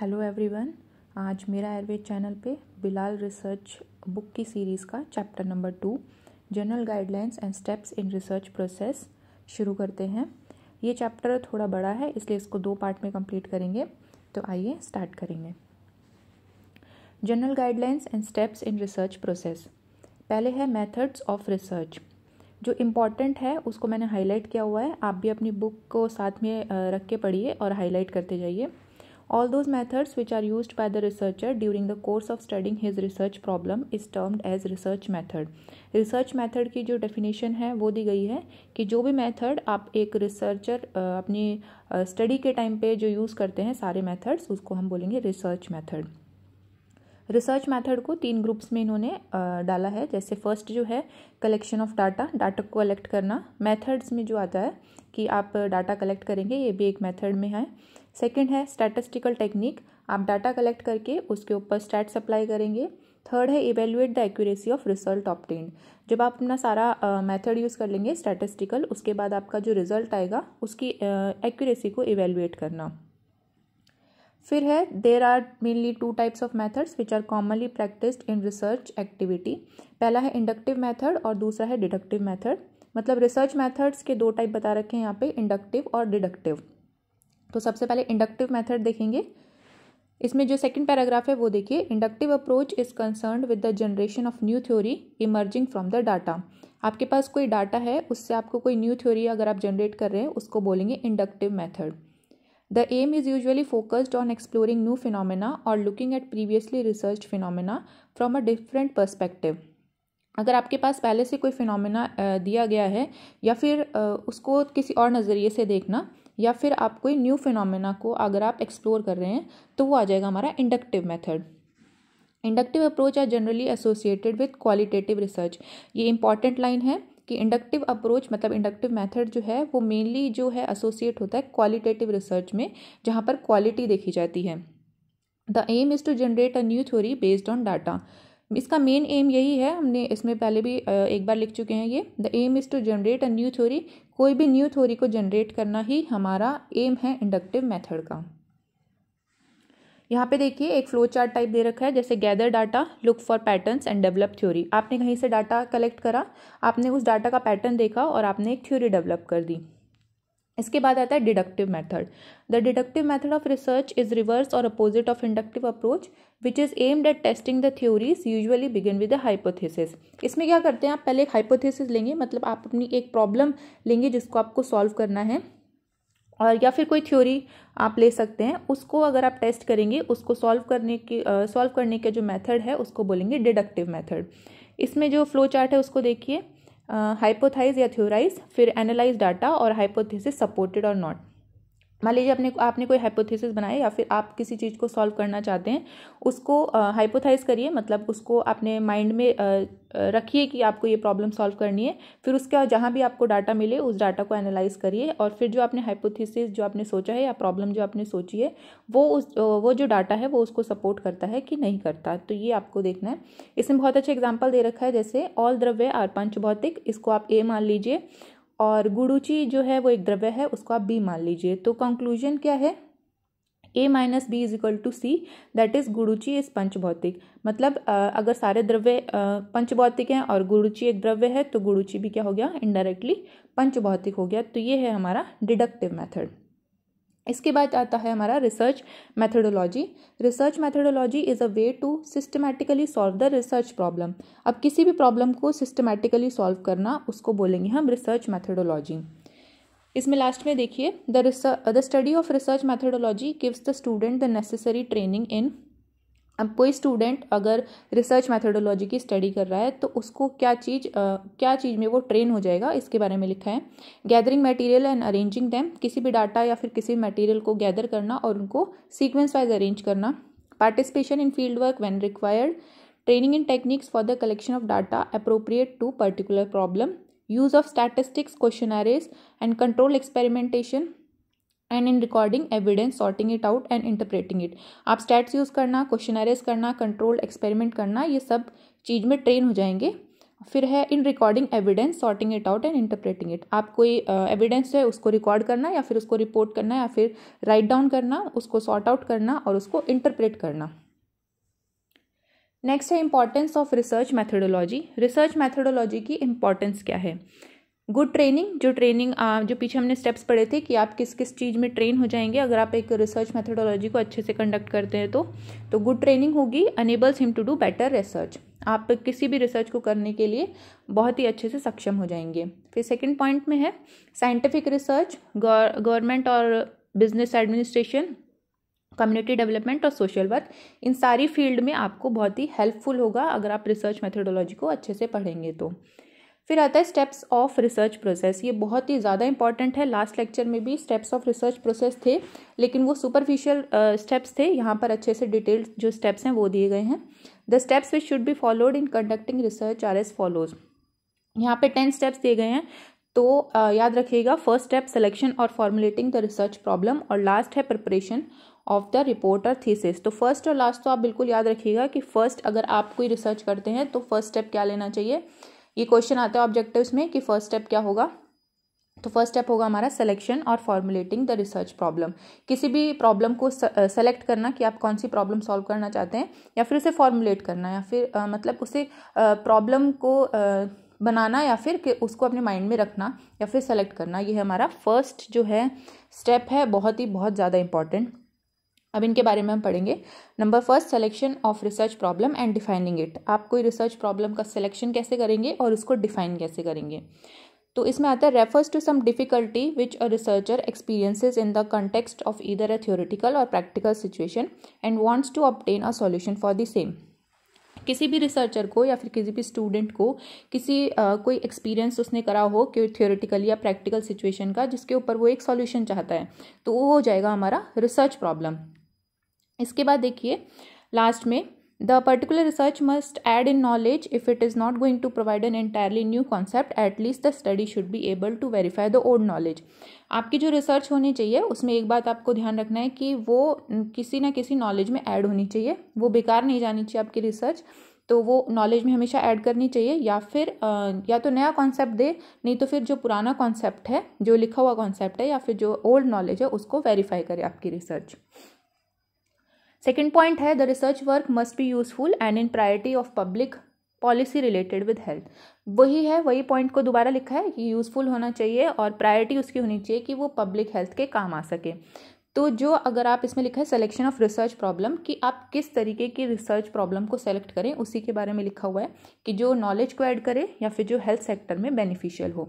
Hello everyone, आज मेरा airways channel पे बिलाल रिसर्च बुक की सीरीज़ का chapter number two, general guidelines and steps in research process शुरू करते हैं। ये चैप्टर थोड़ा बड़ा है, इसलिए इसको दो पार्ट में कंप्लीट करेंगे तो आइए स्टार्ट करेंगे। General guidelines and steps in research process. पहले है मेथड्स ऑफ़ रिसर्च। जो इंपॉर्टेंट है, उसको मैंने हाईलाइट किया हुआ है, आप भी अपनी बुक को साथ में रख के पढ़िए और हाईलाइट करते जाइए। All those methods which are used by the researcher during the course of studying his research problem is termed as research method research method की जो definition है वो दी गई है कि जो भी method आप एक researcher अपनी study के time पे जो use करते हैं सारे methods उसको हम बोलेंगे research method रिसर्च मेथड को तीन ग्रुप्स में इन्होंने डाला है जैसे फ़र्स्ट जो है कलेक्शन ऑफ़ डाटा डाटा को कलेक्ट करना मेथड्स में जो आता है कि आप डाटा कलेक्ट करेंगे ये भी एक मेथड में है सेकंड है स्टैटिस्टिकल टेक्निक आप डाटा कलेक्ट करके उसके ऊपर स्टैट्स अप्लाई करेंगे. थर्ड है evaluate the accuracy of result obtained जब आप अपना सारा मेथड यूज़ कर लेंगे स्टैटिस्टिकल उसके बाद आपका जो रिज़ल्ट आएगा उसकी एक्यूरेसी uh, को इवेल्युएट करना। फिर है there are mainly two types of methods which are commonly practised in research activity पहला है इंडक्टिव मैथड और दूसरा है डिडक्टिव मैथड मतलब रिसर्च मैथड्स के दो टाइप बता रखे हैं यहाँ पे इंडक्टिव और डिडक्टिव तो सबसे पहले इंडक्टिव मेथड देखेंगे। इसमें जो सेकंड पैराग्राफ है, वो देखिए। Inductive approach is concern with the generation of new theory emerging from the data आपके पास कोई डाटा है, उससे आपको कोई न्यू थ्योरी अगर आप जनरेट कर रहे हैं, उसको बोलेंगे inductive method the aim is usually focused on exploring new phenomena or looking at previously research phenomena from a different perspective अगर आपके पास पहले से कोई फिनोमिना दिया गया है, या फिर उसको किसी और नज़रिए से देखना या फिर आप कोई न्यू फिनोमिना को अगर आप एक्सप्लोर कर रहे हैं तो वो आ जाएगा हमारा inductive method inductive approach are generally associated with qualitative research ये इंपॉर्टेंट लाइन है कि इंडक्टिव अप्रोच मतलब इंडक्टिव मेथड जो है, वो मेनली जो है एसोसिएट होता है क्वालिटेटिव रिसर्च में, जहाँ पर क्वालिटी देखी जाती है. The aim is to generate a new theory based on data इसका मेन एम यही है, हमने इसमें पहले भी एक बार लिख चुके हैं ये. The aim is to generate a new theory कोई भी न्यू थ्योरी को जनरेट करना ही हमारा एम है इंडक्टिव मेथड का। यहाँ पे देखिए, एक फ्लो चार्ट टाइप दे रखा है, जैसे gather data look for patterns and develop theory आपने कहीं से डाटा कलेक्ट करा, आपने उस डाटा का पैटर्न देखा और आपने एक थ्योरी डेवलप कर दी। इसके बाद आता है deductive method the deductive method of research is reverse or opposite of inductive approach which is aimed at testing the theories usually begin with the hypothesis इसमें क्या करते हैं आप? पहले एक हाइपोथेसिस लेंगे मतलब आप अपनी एक प्रॉब्लम लेंगे जिसको आपको सॉल्व करना है, और या फिर कोई थ्योरी आप ले सकते हैं, उसको अगर आप टेस्ट करेंगे, उसको सॉल्व करने की सॉल्व करने का जो मेथड है, उसको बोलेंगे डिडक्टिव मेथड इसमें जो फ्लो चार्ट है, उसको देखिए। हाइपोथाइज या थ्योराइज फिर एनालाइज डाटा और हाइपोथेसिस सपोर्टेड और नॉट मान लीजिए अपने आपने कोई हाइपोथेसिस बनाया या फिर आप किसी चीज़ को सॉल्व करना चाहते हैं, उसको हाइपोथाइज करिए मतलब उसको अपने माइंड में रखिए कि आपको ये प्रॉब्लम सॉल्व करनी है। फिर उसका जहाँ भी आपको डाटा मिले, उस डाटा को एनालाइज करिए और फिर जो आपने हाइपोथेसिस जो आपने सोचा है या प्रॉब्लम जो आपने सोची है, वो उस वो जो डाटा है, वो उसको सपोर्ट करता है कि नहीं करता। तो ये आपको देखना है। इसमें बहुत अच्छा एग्ज़ाम्पल दे रखा है, जैसे ऑल द्रव्य आर पंच भौतिक, इसको आप ए मान लीजिए। और गुड़ूची जो है वो एक द्रव्य है, उसको आप बी मान लीजिए। तो कंक्लूजन क्या है? A minus B is equal to C that is guduchi is panchabhautik. मतलब अगर सारे द्रव्य पंचभौतिक हैं और गुड़ुची एक द्रव्य है तो गुड़ुची भी क्या हो गया? इनडायरेक्टली पंचभौतिक हो गया। तो ये है हमारा डिडक्टिव मेथड इसके बाद आता है हमारा research methodology research methodology is a way to systematically solve the research problem अब किसी भी प्रॉब्लम को सिस्टमैटिकली सॉल्व करना, उसको बोलेंगे हम रिसर्च मैथडोलॉजी इसमें लास्ट में देखिए the the study of research methodology gives the student the necessary training in अब कोई स्टूडेंट अगर रिसर्च मैथडोलॉजी की स्टडी कर रहा है तो उसको क्या चीज़ क्या चीज़ में वो ट्रेन हो जाएगा, इसके बारे में लिखा है। Gathering material and arranging them किसी भी डाटा या फिर किसी मटेरियल को गैदर करना और उनको सीक्वेंस वाइज अरेंज करना। Participation in field work when required training in techniques for the collection of data appropriate to particular problem use of statistics questionnaires and control experimentation and in recording evidence sorting it out and interpreting it आप stats use करना questionnaires करना control experiment करना, ये सब चीज़ में train हो जाएँगे। फिर है in recording evidence sorting it out and interpreting it आप कोई एविडेंस है, उसको रिकॉर्ड करना या फिर उसको रिपोर्ट करना या फिर राइट डाउन करना, उसको सॉर्ट आउट करना और उसको इंटरप्रेट करना। नेक्स्ट है importance of research methodology research methodology की इंपॉर्टेंस क्या है? गुड ट्रेनिंग जो ट्रेनिंग जो पीछे हमने स्टेप्स पढ़े थे कि आप किस किस चीज़ में ट्रेन हो जाएँगे, अगर आप एक रिसर्च मैथडोलॉजी को अच्छे से कंडक्ट करते हैं तो। तो गुड ट्रेनिंग होगी enables him to do better research आप किसी भी रिसर्च को करने के लिए बहुत ही अच्छे से सक्षम हो जाएँगे। फिर सेकेंड पॉइंट में है साइंटिफिक रिसर्च गवर्नमेंट और बिज़नेस एडमिनिस्ट्रेशन कम्युनिटी डेवलपमेंट और सोशल वर्क इन सारी फ़ील्ड में आपको बहुत ही हेल्पफुल होगा अगर आप रिसर्च मेथडोलॉजी को अच्छे से पढ़ेंगे तो। फिर आता है स्टेप्स ऑफ़ रिसर्च प्रोसेस ये बहुत ही ज़्यादा इंपॉर्टेंट है। लास्ट लेक्चर में भी स्टेप्स ऑफ़ रिसर्च प्रोसेस थे लेकिन वो सुपरफिशियल स्टेप्स थे। यहाँ पर अच्छे से डिटेल्ड जो स्टेप्स हैं वो दिए गए हैं। The steps which should be followed in conducting research are as follows यहाँ पे टेन स्टेप्स दिए गए हैं। तो uh, याद रखिएगा फ़र्स्ट स्टेप सिलेक्शन और फॉर्मुलेटिंग द रिसर्च प्रॉब्लम और लास्ट है प्रिपरेशन ऑफ़ द रिपोर्ट और थीसिस तो फ़र्स्ट और लास्ट तो आप बिल्कुल याद रखिएगा कि फ़र्स्ट अगर आप कोई रिसर्च करते हैं तो फ़र्स्ट स्टेप क्या लेना चाहिए? ये क्वेश्चन आता है ऑब्जेक्टिव्स में कि फ़र्स्ट स्टेप क्या होगा? तो फ़र्स्ट स्टेप होगा हमारा सिलेक्शन और फॉर्मुलेटिंग द रिसर्च प्रॉब्लम किसी भी प्रॉब्लम को सेलेक्ट करना कि आप कौन सी प्रॉब्लम सॉल्व करना चाहते हैं या फिर उसे फॉर्मुलेट करना या फिर आ, मतलब उसे प्रॉब्लम को आ, बनाना या फिर कि उसको अपने माइंड में रखना या फिर सेलेक्ट करना ये हमारा फ़र्स्ट जो है स्टेप है बहुत ही बहुत ज़्यादा इंपॉर्टेंट अब इनके बारे में हम पढ़ेंगे। Number first selection of research problem and defining it आप कोई रिसर्च प्रॉब्लम का सिलेक्शन कैसे करेंगे और उसको डिफाइन कैसे करेंगे? तो इसमें आता है refers to some difficulty which a researcher experiences in the context of either a theoretical or practical situation and wants to obtain a solution for the same किसी भी रिसर्चर को या फिर किसी भी स्टूडेंट को किसी आ, कोई एक्सपीरियंस उसने करा हो कि थियोरिटिकल या प्रैक्टिकल सिचुएशन का जिसके ऊपर वो एक सॉल्यूशन चाहता है तो वो हो जाएगा हमारा रिसर्च प्रॉब्लम इसके बाद देखिए लास्ट में the particular research must add in knowledge if it is not going to provide an entirely new concept at least the study should be able to verify the old knowledge आपकी जो research होनी चाहिए, उसमें एक बात आपको ध्यान रखना है कि वो किसी ना किसी नॉलेज में ऐड होनी चाहिए। वो बेकार नहीं जानी चाहिए आपकी रिसर्च तो वो नॉलेज में हमेशा ऐड करनी चाहिए, या फिर या तो नया कॉन्सेप्ट दे, नहीं तो फिर जो पुराना कॉन्सेप्ट है, जो लिखा हुआ कॉन्सेप्ट है, या फिर जो ओल्ड नॉलेज है, उसको वेरीफाई करे आपकी रिसर्च सेकेंड पॉइंट है the research work must be useful and in priority of public policy related with health वही है, वही पॉइंट को दोबारा लिखा है कि यूज़फुल होना चाहिए और प्रायोरिटी उसकी होनी चाहिए कि वो पब्लिक हेल्थ के काम आ सके। तो जो अगर आप इसमें लिखा है सिलेक्शन ऑफ़ रिसर्च प्रॉब्लम कि आप किस तरीके की रिसर्च प्रॉब्लम को सेलेक्ट करें, उसी के बारे में लिखा हुआ है कि जो नॉलेज को ऐड करे या फिर जो हेल्थ सेक्टर में बेनिफिशियल हो।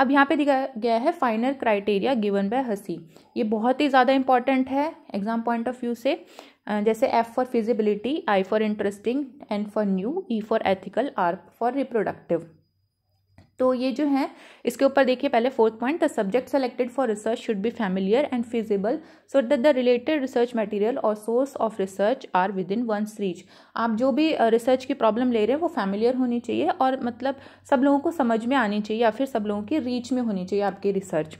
अब यहाँ पे दिखाया गया है फाइनल क्राइटेरिया गिवन बाय हसी ये बहुत ही ज़्यादा इंपॉर्टेंट है एग्ज़ाम पॉइंट ऑफ़ व्यू से। जैसे F for feasibility I for interesting N for new E for ethical R for reproductive तो ये जो है, इसके ऊपर देखिए पहले fourth point the subject selected for research should be familiar and feasible so that the related research material or source of research are within one's reach आप जो भी रिसर्च की प्रॉब्लम ले रहे हैं, वो फैमिलियर होनी चाहिए और मतलब सब लोगों को समझ में आनी चाहिए या फिर सब लोगों की रीच में होनी चाहिए आपकी रिसर्च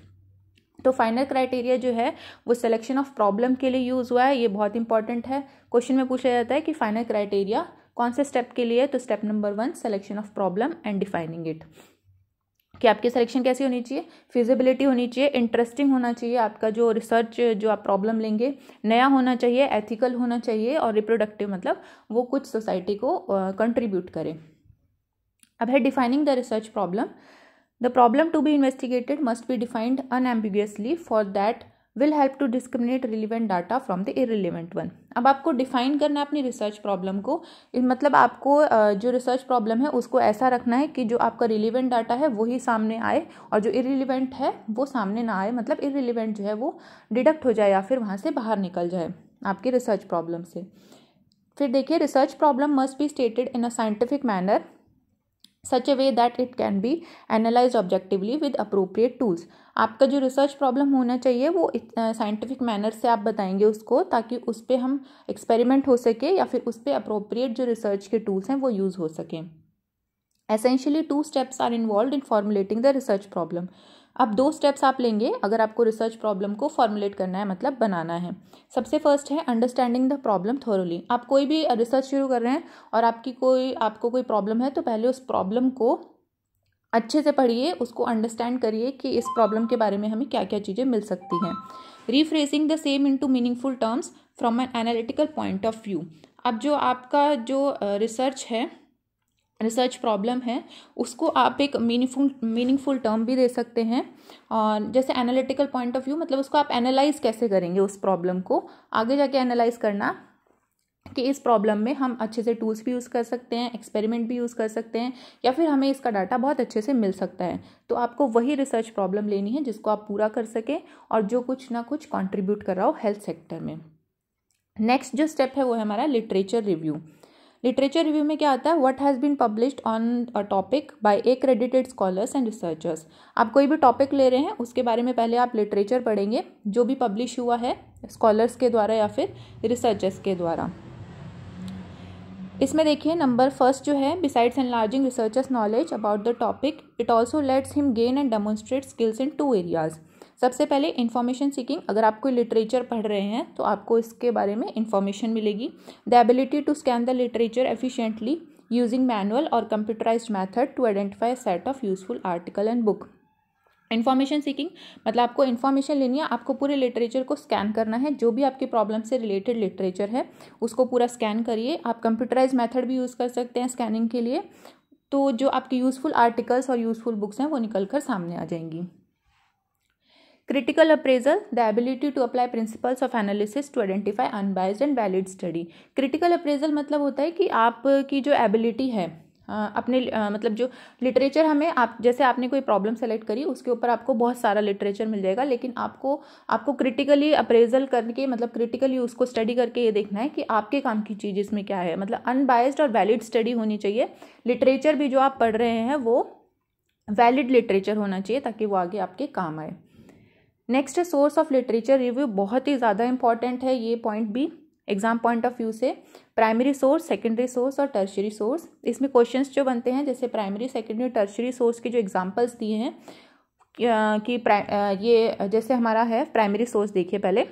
तो फाइनल क्राइटेरिया जो है, वो सिलेक्शन ऑफ़ प्रॉब्लम के लिए यूज़ हुआ है, ये बहुत इंपॉर्टेंट है. क्वेश्चन में पूछा जाता है कि फाइनल क्राइटेरिया कौन से स्टेप के लिए तो step number one selection of problem and defining it कि आपकी सिलेक्शन कैसी होनी चाहिए? फिजिबिलिटी होनी चाहिए इंटरेस्टिंग होना चाहिए आपका जो रिसर्च जो आप प्रॉब्लम लेंगे नया होना चाहिए एथिकल होना चाहिए और रिप्रोडक्टिव मतलब वो कुछ सोसाइटी को कंट्रीब्यूट uh, करे। अब है defining the research problem the problem to be investigated must be defined unambiguously for that will help to discriminate relevant data from the irrelevant one अब आपको डिफाइन करना है अपनी रिसर्च प्रॉब्लम को। मतलब आपको जो रिसर्च प्रॉब्लम है, उसको ऐसा रखना है कि जो आपका रिलीवेंट डाटा है वही सामने आए और जो इरिलीवेंट है, वो सामने ना आए। मतलब इरिलीवेंट जो है, वो डिडक्ट हो जाए या फिर वहाँ से बाहर निकल जाए आपकी रिसर्च प्रॉब्लम से। फिर देखिए research problem must be stated in a scientific manner such a way that it can be analyse objectively with appropriate tools आपका जो रिसर्च प्रॉब्लम होना चाहिए, वो साइंटिफिक मैनर से आप बताएँगे उसको, ताकि उस पर हम एक्सपेरिमेंट हो सके या फिर उस पर अप्रोप्रिएट जो रिसर्च के टूल्स हैं, वो यूज़ हो सकें। Essentially two steps are involve in formulating the research problem अब दो स्टेप्स आप लेंगे, अगर आपको रिसर्च प्रॉब्लम को फॉर्मुलेट करना है मतलब बनाना है। सबसे फ़र्स्ट है अंडरस्टैंडिंग द प्रॉब्लम थोरली आप कोई भी रिसर्च शुरू कर रहे हैं और आपकी कोई, आपको कोई प्रॉब्लम है तो पहले उस प्रॉब्लम को अच्छे से पढ़िए, उसको अंडरस्टैंड करिए कि इस प्रॉब्लम के बारे में हमें क्या क्या चीज़ें मिल सकती हैं। Rephrasing the same into meaningful terms from an analytical point of view अब जो आपका जो रिसर्च है रिसर्च प्रॉब्लम है, उसको आप एक मीनिंगफुल मीनिंगफुल टर्म भी दे सकते हैं। और जैसे एनालिटिकल पॉइंट ऑफ़ व्यू मतलब उसको आप एनालाइज कैसे करेंगे उस प्रॉब्लम को? आगे जाके एनालाइज करना कि इस प्रॉब्लम में हम अच्छे से टूल्स भी यूज़ कर सकते हैं एक्सपेरिमेंट भी यूज़ कर सकते हैं, या फिर हमें इसका डाटा बहुत अच्छे से मिल सकता है। तो आपको वही रिसर्च प्रॉब्लम लेनी है जिसको आप पूरा कर सकें और जो कुछ ना कुछ कंट्रीब्यूट कर रहा हो हेल्थ सेक्टर में। नेक्स्ट जो स्टेप है वो है हमारा लिटरेचर रिव्यू लिटरेचर रिव्यू में क्या आता है? What has been published on a topic by accredited scholars and researchers आप कोई भी टॉपिक ले रहे हैं, उसके बारे में पहले आप लिटरेचर पढ़ेंगे, जो भी पब्लिश हुआ है स्कॉलर्स के द्वारा या फिर रिसर्चर्स के द्वारा। इसमें देखिए नंबर फ़र्स्ट जो है besides enlarging researcher's knowledge about the topic it also lets him gain and demonstrate skills in two areas सबसे पहले इन्फॉर्मेशन सीकिंग अगर आप कोई लिटरेचर पढ़ रहे हैं तो आपको इसके बारे में इन्फॉर्मेशन मिलेगी। The ability to scan the literature efficiently using manual or computerize method to identify set of useful article and book information seeking मतलब आपको इन्फॉर्मेशन लेनी है, आपको पूरे लिटरेचर को स्कैन करना है, जो भी आपकी प्रॉब्लम से रिलेटेड लिटरेचर है, उसको पूरा स्कैन करिए। आप कंप्यूटराइज मेथड भी यूज़ कर सकते हैं स्कैनिंग के लिए तो जो आपके यूज़फुल आर्टिकल्स और यूज़फुल बुक्स हैं, वो निकल कर सामने आ जाएँगी। Critical appraisal the ability to apply principles of analysis to identify unbiased and valid study critical appraisal मतलब होता है कि आपकी जो एबिलिटी है अपने मतलब जो लिटरेचर हमें आप, जैसे आपने कोई प्रॉब्लम सेलेक्ट करी, उसके ऊपर आपको बहुत सारा लिटरेचर मिल जाएगा, लेकिन आपको आपको क्रिटिकली अप्रेजल करके मतलब क्रिटिकली उसको स्टडी करके ये देखना है कि आपके काम की चीज़ इसमें क्या है। मतलब अनबायस्ड और वैलिड स्टडी होनी चाहिए। लिटरेचर भी जो आप पढ़ रहे हैं, वो वैलिड लिटरेचर होना चाहिए ताकि वो आगे आपके काम आए। नेक्स्ट है सोर्स ऑफ़ लिटरेचर रिव्यू बहुत ही ज़्यादा इंपॉर्टेंट है ये पॉइंट भी एग्ज़ाम पॉइंट ऑफ़ व्यू से। प्राइमरी सोर्स सेकेंडरी सोर्स और टर्शरी सोर्स इसमें क्वेश्चंस जो बनते हैं, जैसे प्राइमरी सेकेंडरी और टर्शरी सोर्स के जो एग्जांपल्स दिए हैं कि ये, जैसे हमारा है प्राइमरी सोर्स देखिए पहले।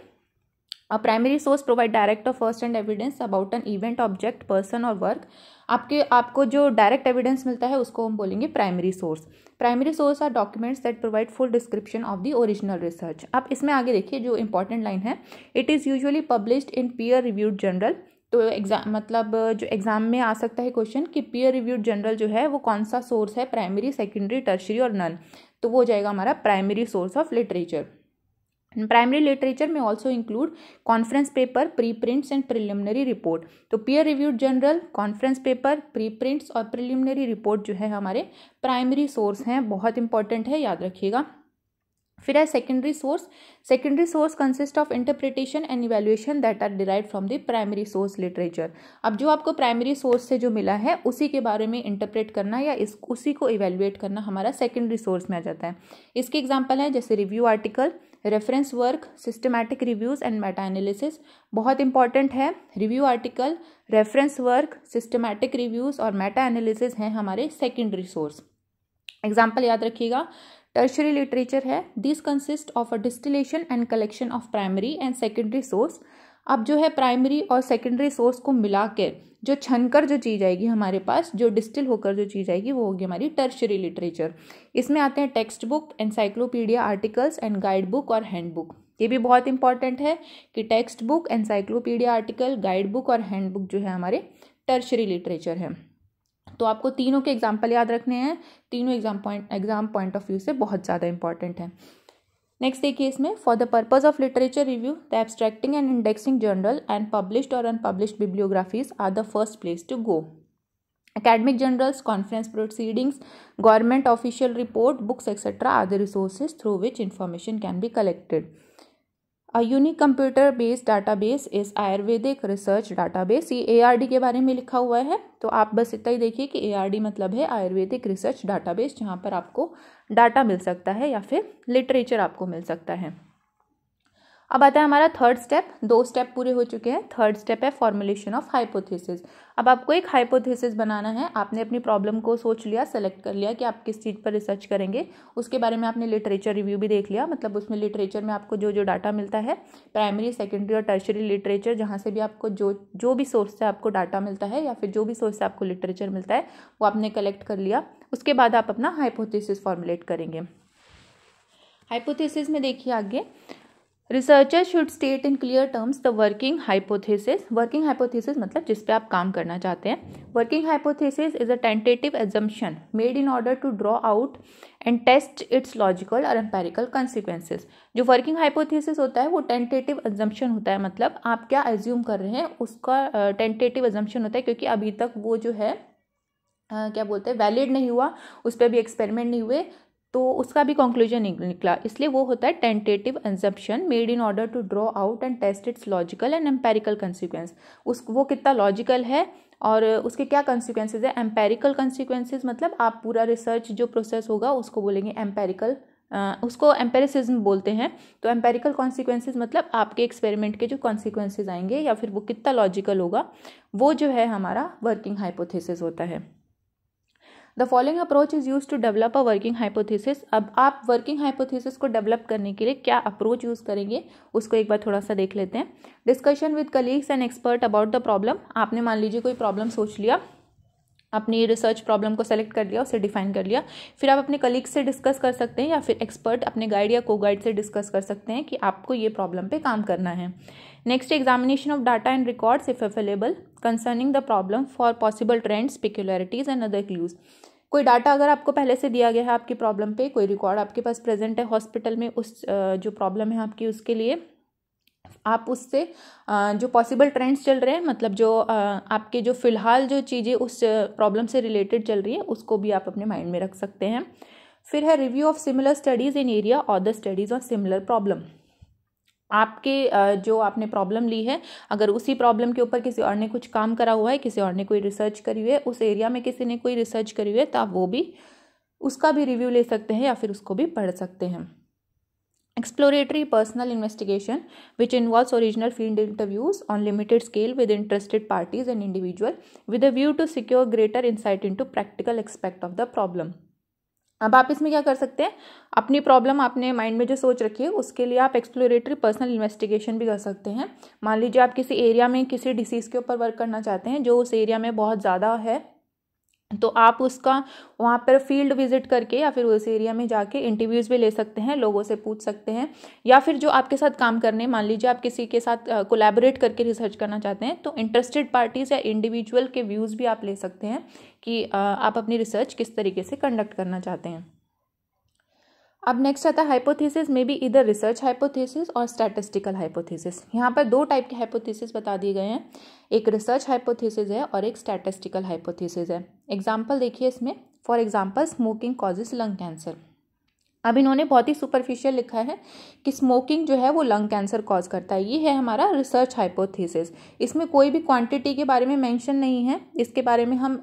A primary source provide direct or first hand evidence about an event object person or work आपके, आपको जो डायरेक्ट एविडेंस मिलता है, उसको हम बोलेंगे primary source primary source are documents that provide full description of the original research आप इसमें आगे देखिए जो इंपॉर्टेंट लाइन है। It is usually published in peer reviewed journal तो एग्ज़ाम मतलब जो एग्ज़ाम में आ सकता है क्वेश्चन कि पीयर रिव्यूड जनरल जो है, वो कौन सा सोर्स है? Primary secondary tertiary or none तो वो हो जाएगा हमारा primary source of literature primary literature में also include conference paper preprints and preliminary report तो peer reviewed journal conference paper preprints और प्रिलिमिनरी रिपोर्ट जो है हमारे प्राइमरी सोर्स हैं, बहुत इंपॉर्टेंट है, याद रखिएगा। फिर है secondary source secondary source consist of interpretation and evaluation that are derive from the primary source literature अब जो आपको प्राइमरी सोर्स से जो मिला है, उसी के बारे में इंटरप्रेट करना या इस, उसी को इवेल्युएट करना हमारा सेकेंडरी सोर्स में आ जाता है। इसके एग्ज़ाम्पल है, जैसे review article reference work systematic reviews and meta analysis बहुत इंपॉर्टेंट है review article reference work systematic reviews और मेटा एनालिसिस हैं हमारे सेकेंडरी सोर्स एग्ज़ाम्पल याद रखिएगा टर्शरी लिटरेचर है. This consist of a distillation and collection of primary and secondary source अब जो है प्राइमरी और सेकेंडरी सोर्स को मिला के जो छनकर जो चीज़ आएगी हमारे पास, जो डिस्टिल होकर जो चीज़ आएगी, वो होगी हमारी टर्शरी लिटरेचर इसमें आते हैं textbook encyclopedia articles and guidebook और हैंड बुक ये भी बहुत इंपॉर्टेंट है कि text book encyclopedia article guide book और हैंड बुक जो है हमारे टर्शरी लिटरेचर है. तो आपको तीनों के एग्ज़ाम्पल याद रखने हैं. तीनों exam point exam point of view से बहुत ज़्यादा इंपॉर्टेंट है. नेक्स्ट देखिए इसमें for the purpose of literature review the abstracting and indexing journal and published और unpublished bibliographies are the first place to go academic journals conference proceedings government official report books etc are the resources through which information can be collected A unique computer based database is Ayurvedic research database ये ए के बारे में लिखा हुआ है। तो आप बस इतना ही देखिए कि ए मतलब है आयुर्वेदिक रिसर्च डाटाबेस जहाँ पर आपको डाटा मिल सकता है या फिर लिटरेचर आपको मिल सकता है। अब आता है हमारा थर्ड स्टेप दो स्टेप पूरे हो चुके हैं. थर्ड स्टेप है फॉर्मुलेशन ऑफ़ हाइपोथेसिस अब आपको एक हाइपोथेसिस बनाना है. आपने अपनी प्रॉब्लम को सोच लिया सेलेक्ट कर लिया कि आप किस चीज़ पर रिसर्च करेंगे. उसके बारे में आपने लिटरेचर रिव्यू भी देख लिया. मतलब उसमें लिटरेचर में आपको जो जो डाटा मिलता है. प्राइमरी सेकेंडरी और टर्शरी लिटरेचर जहाँ से भी आपको जो जो भी सोर्स से आपको डाटा मिलता है या फिर जो भी सोर्स से आपको लिटरेचर मिलता है, वो आपने कलेक्ट कर लिया. उसके बाद आप अपना हाइपोथेसिस फॉर्मुलेट करेंगे. हाइपोथेसिस में देखिए आगे. Researcher should state in clear terms the working hypothesis working hypothesis मतलब जिस पे आप काम करना चाहते हैं। Working hypothesis is a tentative assumption made in order to draw out and test its logical और एम्पेरिकल कंसिक्वेंसेज जो वर्किंग हाइपोथेसिस होता है वो टेंटेटिव एजम्पन होता है। मतलब आप क्या एज्यूम कर रहे हैं उसका टेंटेटिव uh, एजम्पन होता है क्योंकि अभी तक वो जो है Uh, क्या बोलते हैं वैलिड नहीं हुआ उस पर भी एक्सपेरिमेंट नहीं हुए। तो उसका भी कंक्लूजन निकला। इसलिए वो होता है tentative assumption made in order to draw out and test its logical and empirical consequence उस, वो कितना लॉजिकल है और उसके क्या कंसिक्वेंसेज है? एम्पेरिकल कंसिक्वेंसेज मतलब आप पूरा रिसर्च जो प्रोसेस होगा उसको बोलेंगे एम्पेरिकल उसको एम्पेरिसिज्म बोलते हैं। तो एम्पेरिकल कॉन्सिक्वेंसेज मतलब आपके एक्सपेरिमेंट के जो कॉन्सिक्वेंसेज आएँगे या फिर वो कितना लॉजिकल होगा, वो जो है हमारा वर्किंग हाइपोथेसिस होता है। The following approach is use to develop a working hypothesis अब आप वर्किंग हाइपोथेसिस को डेवलप करने के लिए क्या अप्रोच यूज़ करेंगे, उसको एक बार थोड़ा सा देख लेते हैं। Discussion with colleagues and expert about the problem आपने मान लीजिए कोई प्रॉब्लम सोच लिया, अपनी रिसर्च प्रॉब्लम को सेलेक्ट कर लिया, उसे डिफाइन कर लिया। फिर आप अपने कलीग से डिस्कस कर सकते हैं या फिर एक्सपर्ट अपने गाइड या को गाइड से डिस्कस कर सकते हैं कि आपको ये प्रॉब्लम पे काम करना है। Next examination of data and records if available concerning the problem for possible trends peculiarities and other clues कोई डाटा अगर आपको पहले से दिया गया है आपकी प्रॉब्लम पे, कोई रिकॉर्ड आपके पास प्रेजेंट है हॉस्पिटल में, उस जो प्रॉब्लम है आपकी उसके लिए, आप उससे जो पॉसिबल ट्रेंड्स चल रहे हैं मतलब जो आपके जो फ़िलहाल जो चीज़ें उस प्रॉब्लम से रिलेटेड चल रही है, उसको भी आप अपने माइंड में रख सकते हैं। फिर है review of similar studies in area और the studies of similar problem. आपके जो आपने प्रॉब्लम ली है, अगर उसी प्रॉब्लम के ऊपर किसी और ने कुछ काम करा हुआ है, किसी और ने कोई रिसर्च करी हुई है, उस एरिया में किसी ने कोई रिसर्च करी हुई है तो आप वो भी, उसका भी रिव्यू ले सकते हैं या फिर उसको भी पढ़ सकते हैं। Exploratory personal investigation which involve original field interviews on limited scale with interested parties and individual with a view to secure greater insight into practical expect of the problem अब आप इसमें क्या कर सकते हैं? अपनी प्रॉब्लम आपने माइंड में जो सोच रखी है, उसके लिए आप एक्सप्लोरेटरी पर्सनल इन्वेस्टिगेशन भी कर सकते हैं। मान लीजिए आप किसी एरिया में किसी डिसीज़ के ऊपर वर्क करना चाहते हैं, जो उस एरिया में बहुत ज़्यादा है तो आप उसका वहाँ पर फ़ील्ड विज़िट करके या फिर उस एरिया में जाके इंटरव्यूज़ भी ले सकते हैं, लोगों से पूछ सकते हैं। या फिर जो आपके साथ काम करने, मान लीजिए आप किसी के साथ कोलैबोरेट करके रिसर्च करना चाहते हैं तो इंटरेस्टेड पार्टीज़ या इंडिविजुअल के व्यूज़ भी आप ले सकते हैं कि आप अपनी रिसर्च किस तरीके से कंडक्ट करना चाहते हैं। अब नेक्स्ट आता है हाइपोथेसिस में भी इधर रिसर्च हाइपोथेसिस और स्टैटिस्टिकल हाइपोथेसिस यहाँ पर दो टाइप के हाइपोथेसिस बता दिए गए हैं। एक रिसर्च हाइपोथेसिस है और एक स्टैटिस्टिकल हाइपोथेसिस है। एग्ज़ाम्पल देखिए इसमें। For example smoking causes lung cancer अब इन्होंने बहुत ही सुपरफिशियल लिखा है कि स्मोकिंग जो है वो लंग कैंसर कॉज करता है। ये है हमारा रिसर्च हाइपोथेसिस इसमें कोई भी क्वांटिटी के बारे में मेंशन नहीं है। इसके बारे में हम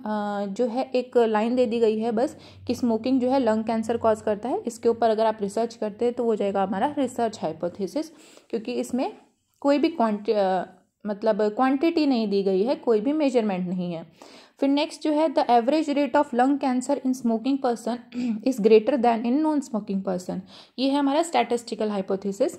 जो है एक लाइन दे दी गई है बस कि स्मोकिंग जो है लंग कैंसर कॉज करता है। इसके ऊपर अगर आप रिसर्च करते हैं तो वो जाएगा हमारा रिसर्च हाइपोथेसिस क्योंकि इसमें कोई भी क्वान्ट मतलब क्वांटिटी नहीं दी गई है, कोई भी मेज़रमेंट नहीं है। फिर नेक्स्ट जो है the average rate of lung cancer in smoking person is greater than in non smoking person ये है हमारा स्टैटिस्टिकल हाइपोथेसिस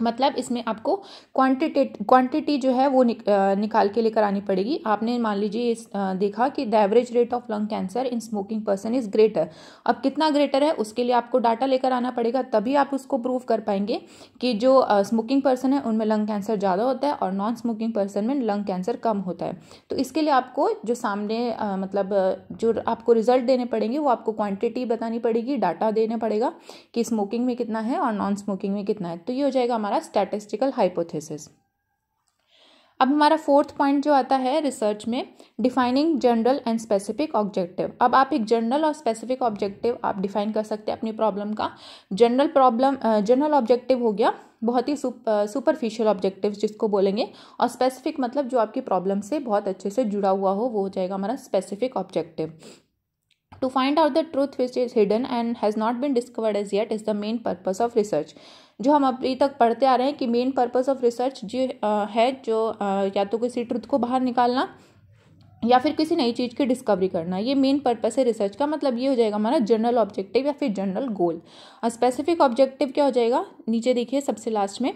मतलब इसमें आपको क्वांटिटी क्वांटिटी जो है वो निक, आ, निकाल के लेकर आनी पड़ेगी। आपने मान लीजिए देखा कि the average rate of lung cancer in smoking person is greater अब कितना ग्रेटर है उसके लिए आपको डाटा लेकर आना पड़ेगा तभी आप उसको प्रूव कर पाएँगे कि जो स्मोकिंग पर्सन है उनमें लंग कैंसर ज़्यादा होता है और नॉन स्मोकिंग पर्सन में लंग कैंसर कम होता है। तो इसके लिए आपको जो सामने आ, मतलब जो आपको रिज़ल्ट देने पड़ेंगे वो आपको क्वान्टिटी बतानी पड़ेगी डाटा देना पड़ेगा कि स्मोकिंग में कितना है और नॉन स्मोकिंग में कितना है। तो ये हो जाएगा हमारा स्टैटिस्टिकल हाइपोथेसिस अब हमारा फोर्थ पॉइंट जो आता है रिसर्च में defining general and specific objective अब आप एक जनरल और स्पेसिफिक ऑब्जेक्टिव आप डिफाइन कर सकते हैं अपनी प्रॉब्लम का। जनरल प्रॉब्लम जनरल ऑब्जेक्टिव हो गया, बहुत ही सुपरफिशियल ऑब्जेक्टिव जिसको बोलेंगे। और स्पेसिफिक मतलब जो आपकी प्रॉब्लम से बहुत अच्छे से जुड़ा हुआ हो, वो हो जाएगा हमारा specific objective to find out the truth which is hidden and has not been discovered as yet is the main purpose of research जो हम अभी तक पढ़ते आ रहे हैं कि मेन पर्पस ऑफ़ रिसर्च जो है जो या तो किसी ट्रुथ को बाहर निकालना या फिर किसी नई चीज़ की डिस्कवरी करना। ये मेन पर्पस है रिसर्च का मतलब ये हो जाएगा हमारा जनरल ऑब्जेक्टिव या फिर जनरल गोल और स्पेसिफिक ऑब्जेक्टिव क्या हो जाएगा? नीचे देखिए सबसे लास्ट में।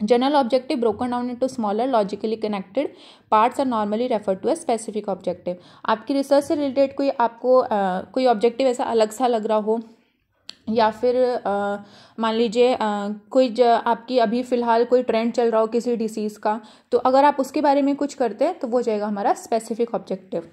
General objective broken down into smaller logically connected parts are normally refer to a specific objective आपकी रिसर्च से रिलेटेड कोई आपको आ, कोई ऑब्जेक्टिव ऐसा अलग सा लग रहा हो या फिर मान लीजिए कोई आपकी अभी फ़िलहाल कोई ट्रेंड चल रहा हो किसी डिसीज़ का तो अगर आप उसके बारे में कुछ करते हैं तो वो जाएगा हमारा स्पेसिफिक ऑब्जेक्टिव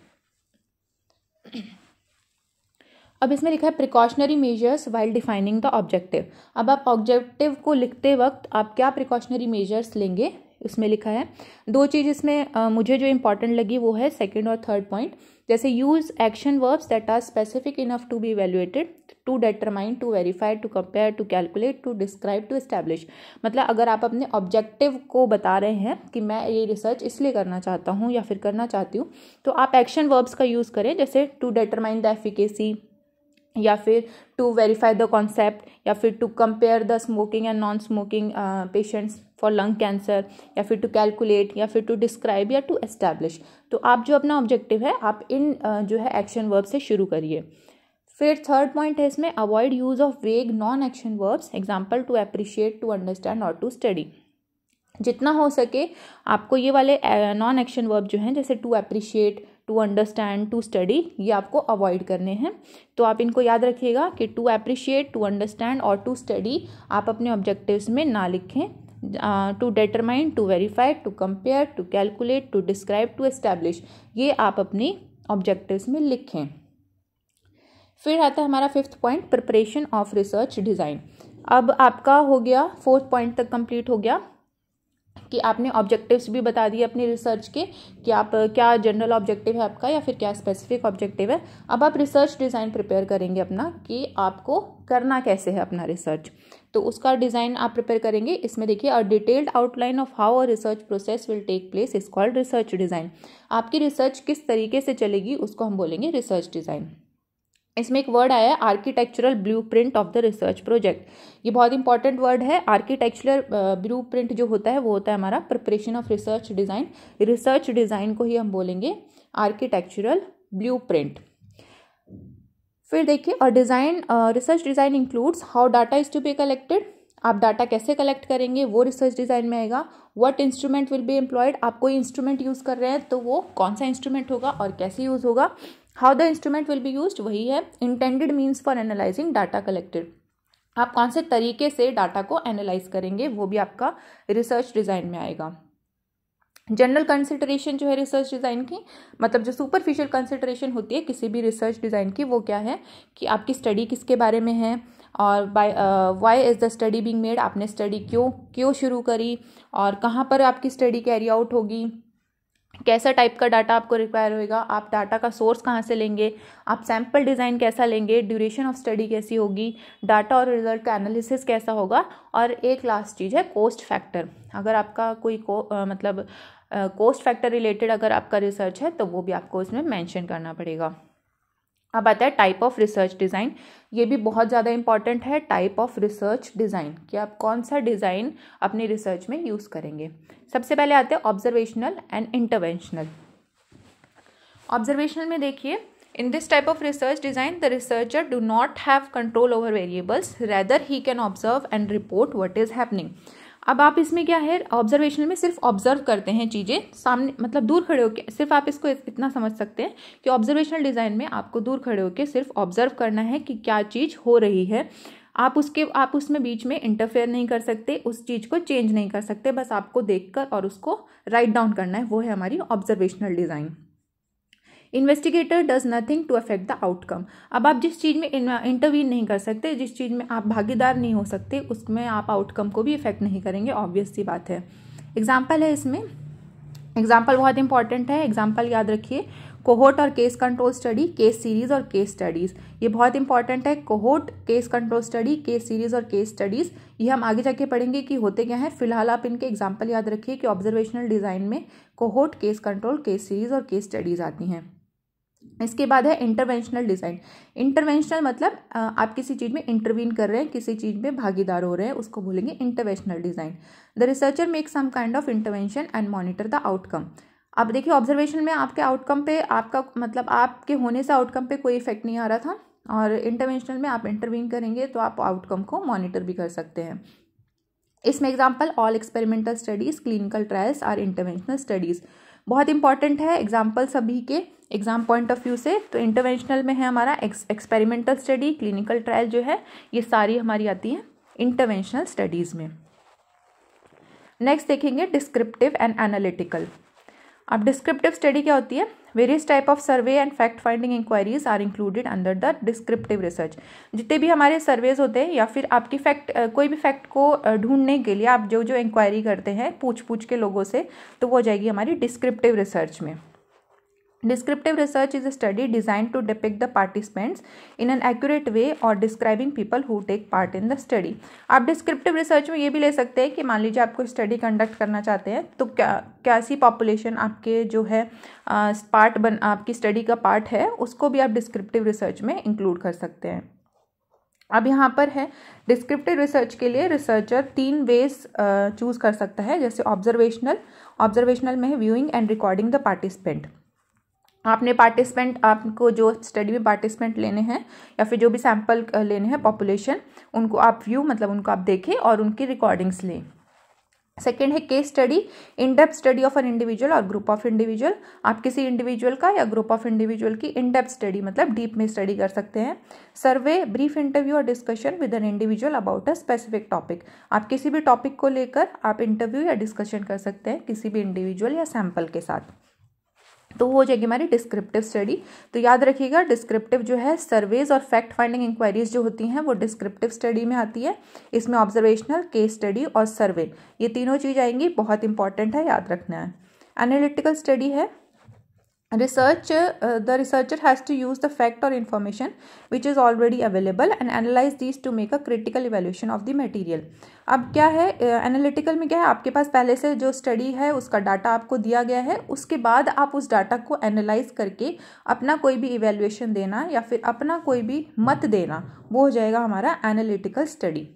अब इसमें लिखा है precautionary measures while defining the objective अब आप ऑब्जेक्टिव को लिखते वक्त आप क्या प्रिकॉशनरी मेजर्स लेंगे? उसमें लिखा है। दो चीज़ इसमें मुझे जो इंपॉर्टेंट लगी वो है सेकेंड और थर्ड पॉइंट जैसे use action verbs that are specific enough to be evaluated to determine to verify to compare to calculate to describe to establish मतलब अगर आप अपने ऑब्जेक्टिव को बता रहे हैं कि मैं ये रिसर्च इसलिए करना चाहता हूँ या फिर करना चाहती हूँ तो आप एक्शन वर्ब्स का यूज़ करें। जैसे टू डेटरमाइन द एफिकेसी या फिर टू वेरीफाई द कॉन्सेप्ट या फिर to compare the smoking and non smoking patients for lung cancer या फिर टू कैलकुलेट या फिर टू डिस्क्राइब या टू एस्टैब्लिश तो आप जो अपना ऑब्जेक्टिव है, आप इन जो है एक्शन वर्ब से शुरू करिए। फिर थर्ड पॉइंट है इसमें avoid use of vague non action verbs example to appreciate to understand और टू स्टडी जितना हो सके आपको ये वाले नॉन एक्शन वर्ब जो हैं, जैसे to appreciate to understand to study ये आपको अवॉइड करने हैं। तो आप इनको याद रखिएगा कि टू अप्रिशिएट टू अंडरस्टैंड और टू स्टडी आप अपने ऑब्जेक्टिव्स में ना लिखें। To determine to verify to compare to calculate to describe to establish ये आप अपनी ऑब्जेक्टिव्स में लिखें। फिर आता है हमारा fifth point preparation of research design अब आपका हो गया फोर्थ पॉइंट तक कंप्लीट हो गया, कि आपने ऑब्जेक्टिव्स भी बता दिए अपनी रिसर्च के, कि आप, क्या जनरल ऑब्जेक्टिव है आपका या फिर क्या स्पेसिफिक ऑब्जेक्टिव है। अब आप रिसर्च डिज़ाइन प्रिपेयर करेंगे अपना, कि आपको करना कैसे है अपना रिसर्च तो उसका डिज़ाइन आप प्रिपेयर करेंगे। इसमें देखिए a detailed outline of how a research process will take place is called research design आपकी रिसर्च किस तरीके से चलेगी, उसको हम बोलेंगे रिसर्च डिज़ाइन इसमें एक वर्ड आया है architectural blueprint of the research project ये बहुत इंपॉर्टेंट वर्ड है। आर्किटेक्चरल ब्लू प्रिंट जो होता है, वो होता है हमारा preparation of research design research design को ही हम बोलेंगे आर्किटेक्चरल ब्लू प्रिंट फिर देखिए और design research design includes how data is to be collected आप डाटा कैसे कलेक्ट करेंगे, वो रिसर्च डिज़ाइन में आएगा। What instrument will be employed आप कोई इंस्ट्रूमेंट यूज़ कर रहे हैं तो वो कौन सा इंस्ट्रूमेंट होगा और कैसे यूज़ होगा? How the instrument will be use वही है। Intended means for analysing data collected आप कौन से तरीके से डाटा को एनालाइज करेंगे, वो भी आपका रिसर्च डिज़ाइन में आएगा। जनरल कंसिडरेशन जो है रिसर्च डिज़ाइन की मतलब जो सुपरफिशियल कंसिडरेशन होती है किसी भी रिसर्च डिज़ाइन की वो क्या है कि आपकी स्टडी किसके बारे में है और by why is the study being made आपने स्टडी क्यों क्यों शुरू करी और कहाँ पर आपकी स्टडी कैरी आउट होगी? कैसा टाइप का डाटा आपको रिक्वायर होएगा? आप डाटा का सोर्स कहाँ से लेंगे? आप सैंपल डिज़ाइन कैसा लेंगे? ड्यूरेशन ऑफ़ स्टडी कैसी होगी? डाटा और रिज़ल्ट का एनालिसिस कैसा होगा? और एक लास्ट चीज़ है कोस्ट फैक्टर अगर आपका कोई को आ, मतलब कोस्ट फैक्टर रिलेटेड अगर आपका रिसर्च है तो वो भी आपको उसमें मैंशन करना पड़ेगा। अब आता है टाइप ऑफ़ रिसर्च डिज़ाइन ये भी बहुत ज़्यादा इंपॉर्टेंट है टाइप ऑफ़ रिसर्च डिज़ाइन कि आप कौन सा डिज़ाइन अपनी रिसर्च में यूज़ करेंगे। सबसे पहले आते हैं ऑब्जर्वेशनल एंड इंटरवेंशनल ऑब्जर्वेशनल में देखिए in this type of research design the researcher do not have control over variables rather he can observe and report what is happening अब आप इसमें क्या है? ऑब्जर्वेशन में सिर्फ़ ऑब्ज़र्व करते हैं चीज़ें। सामने मतलब दूर खड़े होकर सिर्फ़ आप इसको इतना समझ सकते हैं कि ऑब्जर्वेशनल डिज़ाइन में आपको दूर खड़े होकर सिर्फ़ ऑब्ज़र्व करना है कि क्या चीज़ हो रही है। आप उसके, आप उसमें बीच में इंटरफेयर नहीं कर सकते, उस चीज़ को चेंज नहीं कर सकते। बस आपको देखकर और उसको राइट डाउन करना है। वो है हमारी observational design investigator does nothing to affect the outcome अब आप जिस चीज़ में इंटरवीन नहीं कर सकते, जिस चीज़ में आप भागीदार नहीं हो सकते, उसमें आप आउटकम को भी इफ़ेक्ट नहीं करेंगे ऑब्वियस सी बात है। एग्ज़ाम्पल है इसमें। एग्ज़ाम्पल बहुत इंपॉर्टेंट है। एग्ज़ाम्पल याद रखिए। कोहोट और case control study case series और केस स्टडीज़ ये बहुत इंपॉर्टेंट है। Cohort case control study case series और केस स्टडीज़ ये हम आगे जाके पढ़ेंगे कि होते क्या हैं। फ़िलहाल आप इनके एग्ज़ाम्पल याद रखिए कि ऑब्जर्वेशनल डिज़ाइन में cohort case control case series और केस स्टडीज़ आती हैं। इसके बाद है इंटरवेंशनल डिज़ाइन इंटरवेंशनल मतलब आप किसी चीज़ में इंटरवीन कर रहे हैं, किसी चीज़ में भागीदार हो रहे हैं, उसको बोलेंगे interventional design the researcher make some kind of intervention and monitor the outcome अब देखिए ऑब्जर्वेशन में आपके आउटकम पे आपका मतलब आपके होने से आउटकम पे कोई इफ़ेक्ट नहीं आ रहा था और इंटरवेंशनल में आप इंटरवीन करेंगे तो आप आउटकम को मॉनिटर भी कर सकते हैं. इसमें example all experimental studies clinical trials are interventional studies बहुत इंपॉर्टेंट है एग्ज़ाम्पल सभी के एग्ज़ाम पॉइंट ऑफ़ व्यू से तो इंटरवेंशनल में है हमारा एक्सपेरिमेंटल स्टडी क्लिनिकल ट्रायल जो है, ये सारी हमारी आती हैं इंटरवेंशनल स्टडीज़ में। नेक्स्ट देखेंगे डिस्क्रिप्टिव एंड एनालिटिकल अब डिस्क्रिप्टिव स्टडी क्या होती है? Various type of survey and fact finding enquiries are included under the descriptive research जितने भी हमारे सर्वेज होते हैं, या फिर आपकी फैक्ट कोई भी फैक्ट को ढूँढने के लिए आप जो जो इंक्वायरी करते हैं पूछ पूछ के लोगों से तो वो हो जाएगी हमारी डिस्क्रिप्टिव रिसर्च में। Descriptive research is a study designed to depict the participants in an accurate way or describing people who take part in the study. आप डिस्क्रिप्टिव रिसर्च में ये भी ले सकते हैं कि मान लीजिए आपको स्टडी कंडक्ट करना चाहते हैं तो क्या कैसी पॉपुलेशन आपके जो है पार्ट बन, आपकी स्टडी का पार्ट है, उसको भी आप डिस्क्रिप्टिव रिसर्च में इंक्लूड कर सकते हैं अब यहाँ पर है डिस्क्रिप्टिव रिसर्च के लिए रिसर्चर तीन वेज चूज़ कर सकता है, जैसे ऑब्जर्वेशनल ऑब्जर्वेशनल में है viewing and recording the participant आपने पार्टिसिपेंट आपको जो स्टडी में पार्टिसिपेंट लेने हैं, या फिर जो भी सैंपल लेने हैं पॉपुलेशन उनको आप व्यू मतलब उनको आप देखें और उनकी रिकॉर्डिंग्स लें। सेकेंड है case study in depth study of an individual और ग्रुप ऑफ़ इंडिविजुअल आप किसी इंडिविजुअल का या ग्रुप ऑफ़ इंडिविजुअल की इन डेप्थ स्टडी मतलब डीप में स्टडी कर सकते हैं। सर्वे ब्रीफ इंटरव्यू और discussion with an individual about a specific topic आप किसी भी टॉपिक को लेकर आप इंटरव्यू या डिस्कशन कर सकते हैं किसी भी इंडिविजुअल या सैंपल के साथ। तो वो हो जाएगी हमारी डिस्क्रिप्टिव स्टडी तो याद रखिएगा डिस्क्रिप्टिव जो है सर्वेज और फैक्ट फाइंडिंग इंक्वायरीज जो होती हैं, वो डिस्क्रिप्टिव स्टडी में आती है। इसमें ऑब्जर्वेशनल केस स्टडी और सर्वे ये तीनों चीज़ आएँगी, बहुत इंपॉर्टेंट है, याद रखना है। एनालिटिकल स्टडी है research uh, the researcher has to use the fact or information which is already available and analyze these to make a critical evaluation of the material अब क्या है एनालिटिकल uh, में क्या है आपके पास पहले से जो स्टडी है उसका डाटा आपको दिया गया है उसके बाद आप उस डाटा को एनालाइज करके अपना कोई भी इवेल्युएशन देना या फिर अपना कोई भी मत देना वो हो जाएगा हमारा analytical study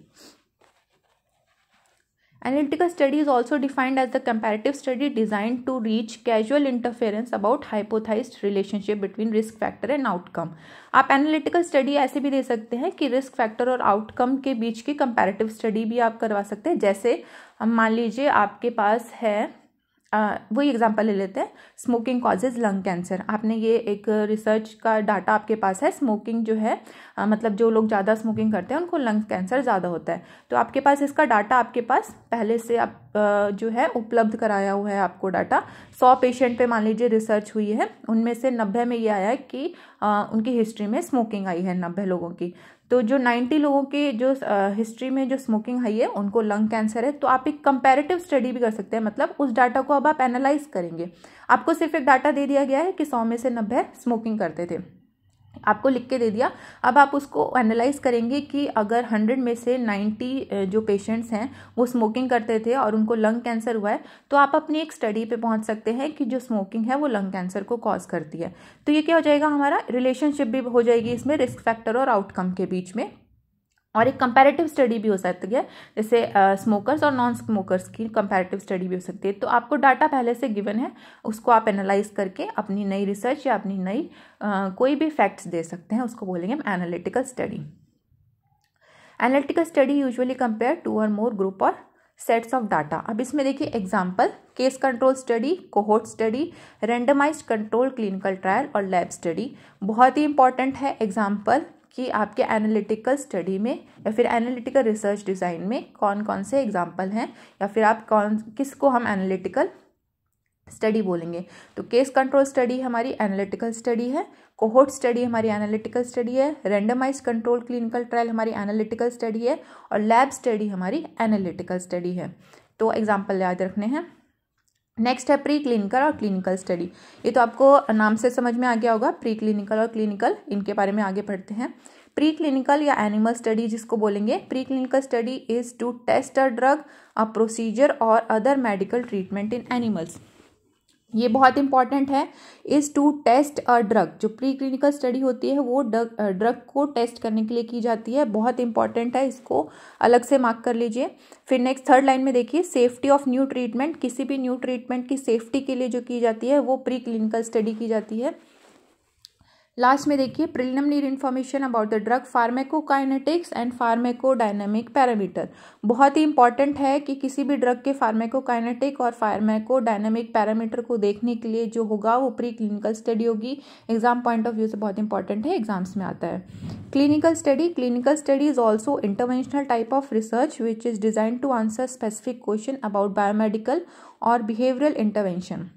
analytical study is also defined as the comparative study design to reach casual interference about hypothesise relationship between risk factor and outcome आप एनालिटिकल स्टडी ऐसे भी दे सकते हैं कि रिस्क फैक्टर और आउटकम के बीच की कंपेरेटिव स्टडी भी आप करवा सकते हैं। जैसे मान लीजिए आपके पास है वही एग्जांपल ले लेते हैं. स्मोकिंग कॉजेज लंग कैंसर आपने ये एक रिसर्च का डाटा आपके पास है. स्मोकिंग जो है आ, मतलब जो लोग ज़्यादा स्मोकिंग करते हैं उनको लंग कैंसर ज़्यादा होता है. तो आपके पास इसका डाटा आपके पास पहले से आप जो है उपलब्ध कराया हुआ है आपको डाटा सौ पेशेंट पे मान लीजिए रिसर्च हुई है. उनमें से नब्बे में ये आया है कि आ, उनकी हिस्ट्री में स्मोकिंग आई है नब्बे लोगों की. तो जो 90 लोगों के जो हिस्ट्री में जो स्मोकिंग हाई है, उनको लंग कैंसर है तो आप एक कंपैरेटिव स्टडी भी कर सकते हैं। मतलब उस डाटा को अब आप एनालाइज करेंगे। आपको सिर्फ़ एक डाटा दे दिया गया है कि सौ में से नब्बे स्मोकिंग करते थे। आपको लिख के दे दिया। अब आप उसको एनालाइज करेंगे कि अगर हंड्रेड में से नाइन्टी जो पेशेंट्स हैं, वो स्मोकिंग करते थे और उनको लंग कैंसर हुआ है तो आप अपनी एक स्टडी पे पहुँच सकते हैं कि जो स्मोकिंग है, वो लंग कैंसर को कॉज करती है। तो ये क्या हो जाएगा, हमारा रिलेशनशिप भी हो जाएगी इसमें रिस्क फैक्टर और आउटकम के बीच में। और एक कंपैरेटिव स्टडी भी हो सकती है, जैसे स्मोकर्स और नॉन स्मोकर्स की कंपैरेटिव स्टडी भी हो सकती है। तो आपको डाटा पहले से गिवन है, उसको आप एनालाइज करके अपनी नई रिसर्च या अपनी नई कोई भी फैक्ट्स दे सकते हैं, उसको बोलेंगे हम analytical study analytical study usually compare two और मोर ग्रुप और सेट्स ऑफ़ डाटा अब इसमें देखिए example case control study cohort study randomise control clinical trial और लैब स्टडी बहुत ही इंपॉर्टेंट है एग्ज़ाम्पल कि आपके एनालिटिकल स्टडी में या फिर एनालिटिकल रिसर्च डिज़ाइन में कौन कौन से एग्ज़ाम्पल हैं या फिर आप कौन, किसको हम एनालिटिकल स्टडी बोलेंगे? तो केस कंट्रोल स्टडी हमारी एनालिटिकल स्टडी है कोहोट स्टडी हमारी एनालिटिकल स्टडी है रेंडमाइज कंट्रोल क्लिनिकल ट्रायल हमारी एनालिटिकल स्टडी है, और लैब स्टडी हमारी एनालिटिकल स्टडी है। तो एग्ज़ाम्पल याद रखने हैं। नेक्स्ट है प्री क्लिनिकल और क्लिनिकल स्टडी ये तो आपको नाम से समझ में आ गया होगा प्री क्लिनिकल और क्लिनिकल इनके बारे में आगे पढ़ते हैं। प्री क्लिनिकल या एनिमल स्टडी जिसको बोलेंगे pre clinical study is to test a drug a procedure और other medical treatment in animals ये बहुत इंपॉर्टेंट है is to test a drug जो प्री क्लिनिकल स्टडी होती है, वो ड्रग ड्रग को टेस्ट करने के लिए की जाती है। बहुत इंपॉर्टेंट है, इसको अलग से मार्क कर लीजिए। फिर नेक्स्ट थर्ड लाइन में देखिए सेफ्टी ऑफ़ न्यू ट्रीटमेंट किसी भी न्यू ट्रीटमेंट की सेफ्टी के लिए जो की जाती है, वो प्री क्लिनिकल स्टडी की जाती है। लास्ट में देखिए preliminary information about the drug pharmacokinetics and pharmacodynamic parameter बहुत ही इंपॉर्टेंट है कि किसी भी ड्रग के फार्मेकोकाइनेटिक और फार्मेकोडायनेमिक पैरामीटर को देखने के लिए जो होगा वो प्री क्लिनिकल स्टडी होगी। एग्ज़ाम पॉइंट ऑफ़ व्यू से बहुत इंपॉर्टेंट है एग्ज़ाम्स में आता है। Clinical study clinical study is also interventional type of research which is design to answer specific question about biomedical और बिहेवियरल इंटरवेंशन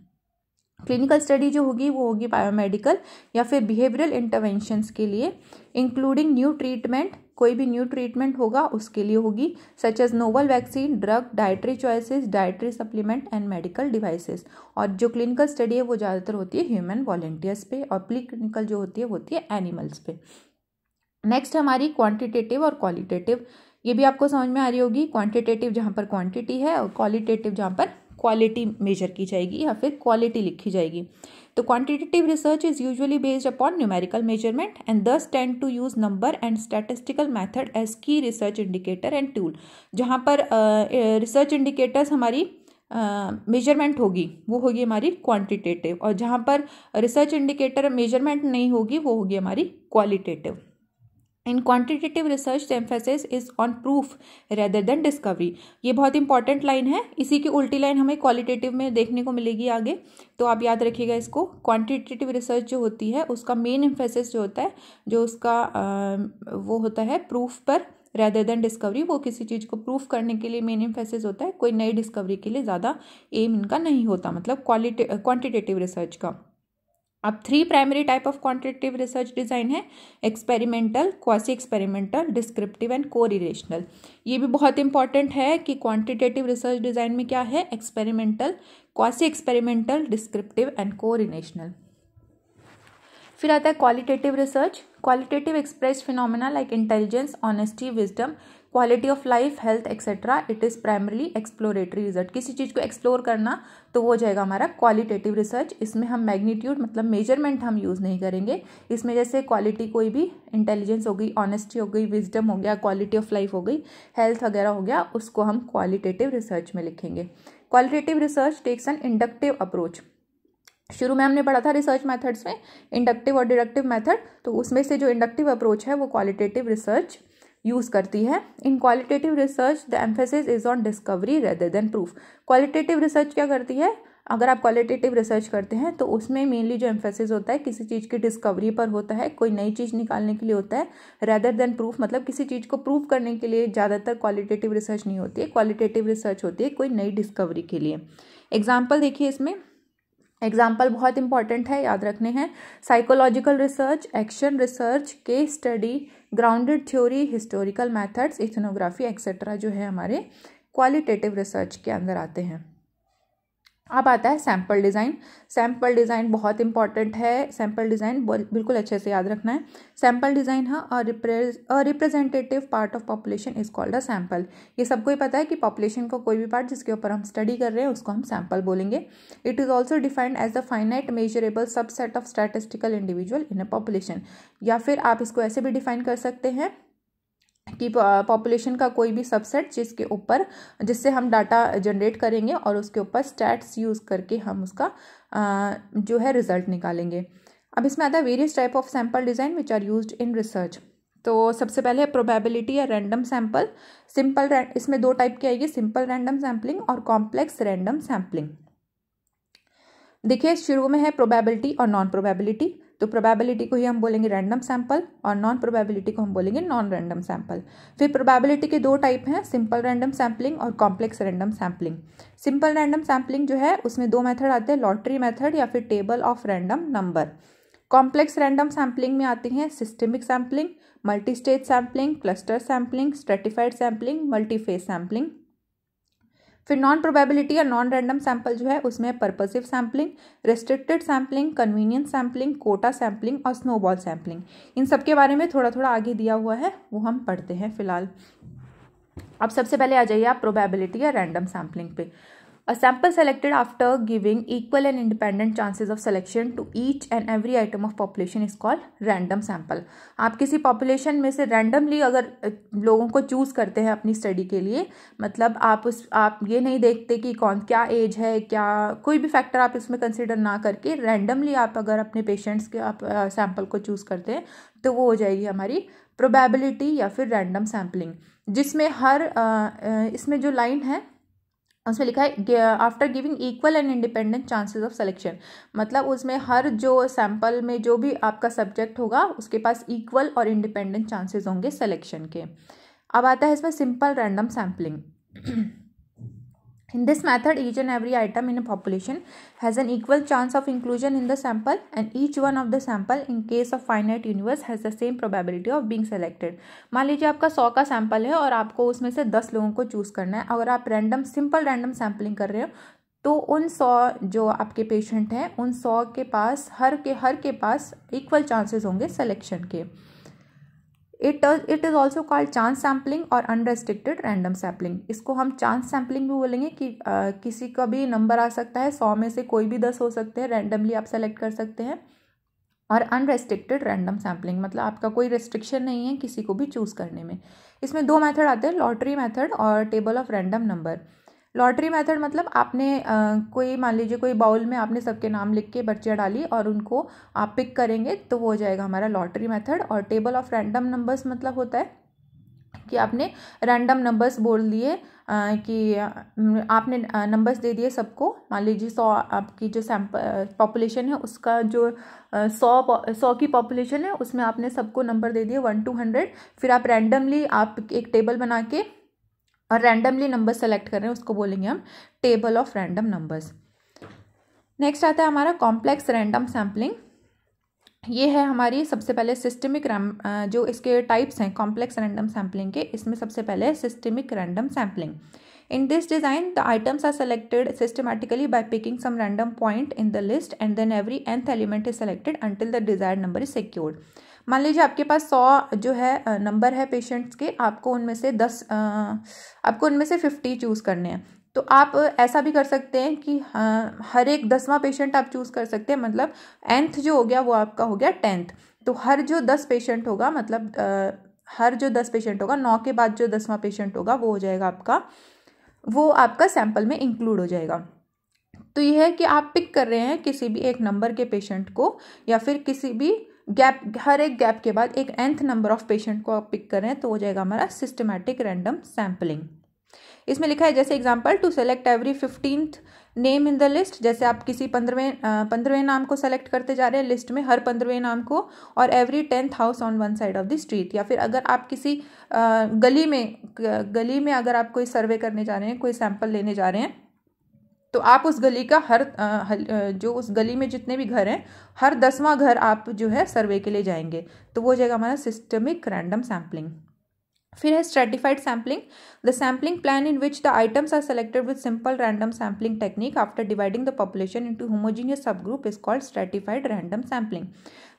क्लिनिकल स्टडी जो होगी, वो होगी बायोमेडिकल या फिर बिहेवियरल इंटरवेंशंस के लिए इंक्लूडिंग न्यू ट्रीटमेंट कोई भी न्यू ट्रीटमेंट होगा, उसके लिए होगी such as novel vaccine drug dietary choices dietary supplement and medical devices और जो क्लिनिकल स्टडी है, वो ज़्यादातर होती है ह्यूमन वॉलेंटियर्स पे और प्ली क्लिनिकल जो होती है होती है एनिमल्स पे. नेक्स्ट हमारी क्वांटिटेटिव और क्वालिटेटिव ये भी आपको समझ में आ रही होगी क्वांटिटेटिव जहाँ पर क्वांटिटी है और क्वालिटेटिव जहाँ पर क्वालिटी मेजर की जाएगी या फिर क्वालिटी लिखी जाएगी। तो quantitative research is usually based upon numerical measurement and thus tend to use number and statistical method as key research indicator and tool जहाँ पर रिसर्च uh, इंडिकेटर्स हमारी मेज़रमेंट uh, होगी वो होगी हमारी क्वांटिटेटिव और जहाँ पर रिसर्च इंडिकेटर मेज़रमेंट नहीं होगी वो होगी हमारी qualitative in quantitative research emphasis is on proof rather than discovery ये बहुत इंपॉर्टेंट लाइन है। इसी की उल्टी लाइन हमें क्वालिटेटिव में देखने को मिलेगी आगे। तो आप याद रखिएगा इसको। क्वांटिटेटिव रिसर्च जो होती है, उसका मेन एम्फेसिस जो होता है, जो उसका वो होता है प्रूफ पर रेदर देन डिस्कवरी वो किसी चीज़ को प्रूफ करने के लिए मेन एम्फेसिस होता है। कोई नई डिस्कवरी के लिए ज़्यादा एम इनका नहीं होता। मतलब क्वालिटी क्वान्टिटेटिव रिसर्च का। अब three primary type of quantitative research design है experimental quasi experimental descriptive and correlational ये भी बहुत इंपॉर्टेंट है कि क्वांटिटेटिव रिसर्च डिज़ाइन में क्या है? Experimental quasi experimental descriptive and correlational फिर आता है qualitative research qualitative express phenomena like intelligence honesty wisdom quality of life health etcetera it is primarily exploratory result किसी चीज़ को एक्सप्लोर करना तो वो हो जाएगा हमारा क्वालिटेटिव रिसर्च इसमें हम मैग्नीट्यूड मतलब मेज़रमेंट हम यूज़ नहीं करेंगे। इसमें जैसे क्वालिटी कोई भी इंटेलिजेंस हो गई ऑनेस्टी हो गई विजडम हो गया क्वालिटी ऑफ़ लाइफ हो गई हेल्थ वगैरह हो गया, उसको हम क्वालिटेटिव रिसर्च में लिखेंगे। Qualitative research takes an inductive approach शुरू में हमने पढ़ा था रिसर्च मेथड्स में इंडक्टिव और डिडक्टिव मेथड तो उसमें से जो इंडक्टिव अप्रोच है वो क्वालिटेटिव रिसर्च यूज़ करती है। In qualitative research the emphasis is on discovery rather than proof qualitative research क्या करती है? अगर आप क्वालिटेटिव रिसर्च करते हैं तो उसमें मेनली जो एम्फेसिस होता है, किसी चीज़ की डिस्कवरी पर होता है, कोई नई चीज़ निकालने के लिए होता है रेदर देन प्रूफ मतलब किसी चीज़ को प्रूफ करने के लिए ज़्यादातर क्वालिटेटिव रिसर्च नहीं होती है क्वालिटेटिव रिसर्च होती है कोई नई डिस्कवरी के लिए। एग्ज़ाम्पल देखिए इसमें। एग्ज़ाम्पल बहुत इंपॉर्टेंट है, याद रखने हैं। Psychological research action research case study grounded theory historical methods ethnography etcetera जो है हमारे क्वालिटेटिव रिसर्च के अंदर आते हैं। अब आता है सैंपल डिज़ाइन सैंपल डिज़ाइन बहुत इंपॉर्टेंट है. सैंपल डिज़ाइन बिल्कुल अच्छे से याद रखना है. सैंपल डिज़ाइन हाँ a representative part of population is called a sample ये सबको ही पता है कि पॉपुलेशन का को कोई भी पार्ट जिसके ऊपर हम स्टडी कर रहे हैं, उसको हम सैंपल बोलेंगे. It is also defined as the finite measurable subset of statistical individual in a population या फिर आप इसको ऐसे भी डिफाइन कर सकते हैं कि पॉपुलेशन का कोई भी सबसेट जिसके ऊपर, जिससे हम डाटा जनरेट करेंगे और उसके ऊपर स्टैट्स यूज़ करके हम उसका जो है रिज़ल्ट निकालेंगे। अब इसमें आता है various type of sample design which are use in research तो सबसे पहले प्रोबेबिलिटी या रैंडम सैंपल सिंपल इसमें दो टाइप की आएगी सिंपल रैंडम सैम्पलिंग और कॉम्प्लेक्स रैंडम सैम्पलिंग देखिए, शुरू में है प्रोबेबिलिटी और नॉन प्रोबेबिलिटी तो प्रोबेबिलिटी को ही हम बोलेंगे रैंडम सैंपल और नॉन प्रोबेबिलिटी को हम बोलेंगे नॉन रैंडम सैंपल फिर प्रोबेबिलिटी के दो टाइप हैं सिंपल रैंडम सैम्पलिंग और complex random sampling simple random sampling जो है, उसमें दो मेथड आते हैं लॉटरी मेथड या फिर table of random number complex random sampling में आती हैं systemic sampling multi stage sampling cluster sampling stratified sampling multiphase sampling फिर नॉन प्रोबेबिलिटी या नॉन रैंडम सैंपल जो है, उसमें purposive sampling restricted sampling convenience sampling quota sampling और snowball sampling इन सब के बारे में थोड़ा थोड़ा आगे दिया हुआ है, वो हम पढ़ते हैं फ़िलहाल। अब सबसे पहले आ जाइए आप प्रोबेबिलिटी या रैंडम सैम्पलिंग पे। A sample selected after giving equal and independent chances of selection to each and every item of population is called random sample. आप किसी population में से randomly अगर लोगों को choose करते हैं अपनी study के लिए मतलब आप उस आप ये नहीं देखते कि कौन क्या age है क्या कोई भी factor आप इसमें consider ना करके randomly आप अगर अपने patients के आप sample को choose करते हैं तो वो हो जाएगी हमारी probability या फिर random sampling जिसमें हर इसमें जो line है उसमें लिखा है after giving equal and independent chances of selection मतलब उसमें हर जो सैंपल में जो भी आपका सब्जेक्ट होगा, उसके पास इक्वल और इंडिपेंडेंट चांसेस होंगे सिलेक्शन के. अब आता है इसमें simple random sampling In this method, each and every item in a population has an equal chance of inclusion in the sample and each one of the sample in case of finite universe has the same probability of being selected. मान लीजिए आपका सौ का sample है और आपको उसमें से दस लोगों को चूज़ करना है अगर आप रैंडम सिंपल रैंडम सैम्पलिंग कर रहे हो तो उन सौ जो आपके पेशेंट हैं उन सौ के पास हर के हर के पास इक्वल चांसेस होंगे सिलेक्शन के it it is also called chance sampling और अनरेस्ट्रिक्टेड रैंडम सैम्पलिंग इसको हम चांस सैम्पलिंग भी बोलेंगे कि आ, किसी का भी नंबर आ सकता है सौ में से कोई भी दस हो सकते हैं रैंडमली आप सेलेक्ट कर सकते हैं। और अनरेस्ट्रिक्टेड रैंडम सैम्पलिंग मतलब आपका कोई रेस्ट्रिक्शन नहीं है किसी को भी चूज़ करने में। इसमें दो मेथड आते हैं लॉटरी मेथड और table of random number lottery method मतलब आपने आ, कोई मान लीजिए कोई बाउल में आपने सबके नाम लिख के पर्चियाँ डाली और उनको आप पिक करेंगे तो वो हो जाएगा हमारा लॉटरी मेथड। और टेबल ऑफ़ रैंडम नंबर्स मतलब होता है कि आपने रैंडम नंबर्स बोल दिए कि आपने नंबर्स दे दिए सबको। मान लीजिए सौ आपकी जो सैंपल पॉपुलेशन है उसका जो सौ सौ की पॉपुलेशन है उसमें आपने सबको नंबर दे दिए वन टू हंड्रेड। फिर आप रैंडमली आप एक टेबल बना के और रैंडमली नंबर सेलेक्ट कर रहे हैं, उसको बोलेंगे हम table of random numbers next आता है हमारा कॉम्प्लेक्स रैंडम सैम्पलिंग ये है हमारी सबसे पहले सिस्टमिक रैम जो इसके टाइप्स हैं कॉम्प्लेक्स रैंडम सैम्पलिंग के, इसमें सबसे पहले systemic random sampling in this design the items are selected systematically by picking some random point in the list and then every nth element is selected until the desired number is secured मान लीजिए आपके पास सौ जो है number है patients के, आपको उनमें से दस आपको उनमें से फिफ्टी चूज़ करने हैं। तो आप ऐसा भी कर सकते हैं कि हर एक दसवां पेशेंट आप चूज़ कर सकते हैं मतलब एंथ जो हो गया, वो आपका हो गया टेंथ तो हर जो दस पेशेंट होगा मतलब हर जो दस पेशेंट होगा, नौ के बाद जो दसवां पेशेंट होगा, वो हो जाएगा आपका, वो आपका सैंपल में इंक्लूड हो जाएगा। तो ये है कि आप पिक कर रहे हैं किसी भी एक नंबर के पेशेंट को, या फिर किसी भी गैप, हर एक गैप के बाद एक एंथ नंबर ऑफ़ पेशेंट को आप पिक करें तो हो जाएगा हमारा सिस्टमैटिक रैंडम सैम्पलिंग इसमें लिखा है, जैसे example to select every fifteenth name in the list जैसे आप किसी पंद्रहवें पंद्रहवें नाम को सेलेक्ट करते जा रहे हैं लिस्ट में, हर पंद्रहवें नाम को, और every tenth house on one side of the street या फिर अगर आप किसी गली में गली में अगर आप कोई सर्वे करने जा रहे हैं, कोई सैंपल लेने जा रहे हैं तो आप उस गली का हर जो उस गली में जितने भी घर हैं, हर दसवां घर आप जो है सर्वे के लिए जाएँगे। तो वो हो जाएगा हमारा सिस्टमिक रैंडम सैम्पलिंग फिर है stratified sampling the sampling plan in which the items are selected with simple random sampling technique after dividing the population into homogeneous sub group is called stratified random sampling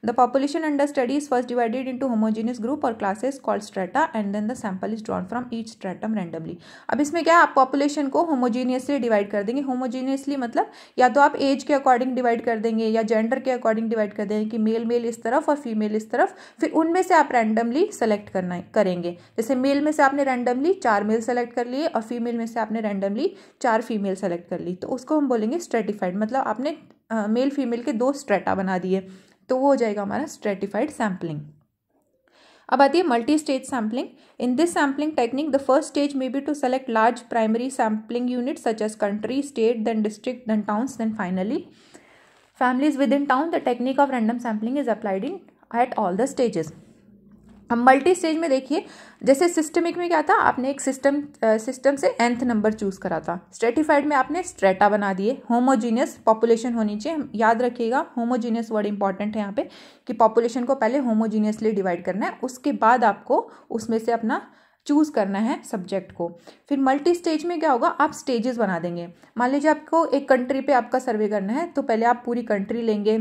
The population under study is first divided into homogeneous group or classes called strata and then the sample is drawn from each stratum randomly. अब इसमें क्या आप population को homogeneously divide कर देंगे homogeneously मतलब या तो आप age के according divide कर देंगे या gender के according divide कर देंगे कि male male इस तरफ़ और female इस तरफ़ फिर उनमें से आप randomly select करना करेंगे जैसे male में से आपने randomly चार male select कर लिए और female में से आपने randomly चार female select कर ली तो उसको हम बोलेंगे stratified मतलब आपने मेल uh, फीमेल के दो स्ट्रेटा बना दिए तो वो हो जाएगा हमारा स्ट्रेटिफाइड सैम्पलिंग अब आती है multi stage sampling in this sampling technique the first stage may be to select large primary sampling unit such as country state then district then towns then finally families within town. The technique of random sampling is applied in, at all the stages. अब multi stage में देखिए, जैसे systemic में क्या था, आपने एक system system से एंथ नंबर चूज़ करा था। स्ट्रेटिफाइड में आपने स्ट्रेटा बना दिए। होमोजीनियस पॉपुलेशन होनी चाहिए। याद रखिएगा होमोजीनियस वर्ड इंपॉर्टेंट है यहाँ पे, कि पॉपुलेशन को पहले होमोजीनियसली डिवाइड करना है, उसके बाद आपको उसमें से अपना चूज़ करना है सब्जेक्ट को। फिर मल्टी स्टेज में क्या होगा, आप स्टेजेस बना देंगे। मान लीजिए आपको एक कंट्री पे आपका सर्वे करना है तो पहले आप पूरी कंट्री लेंगे।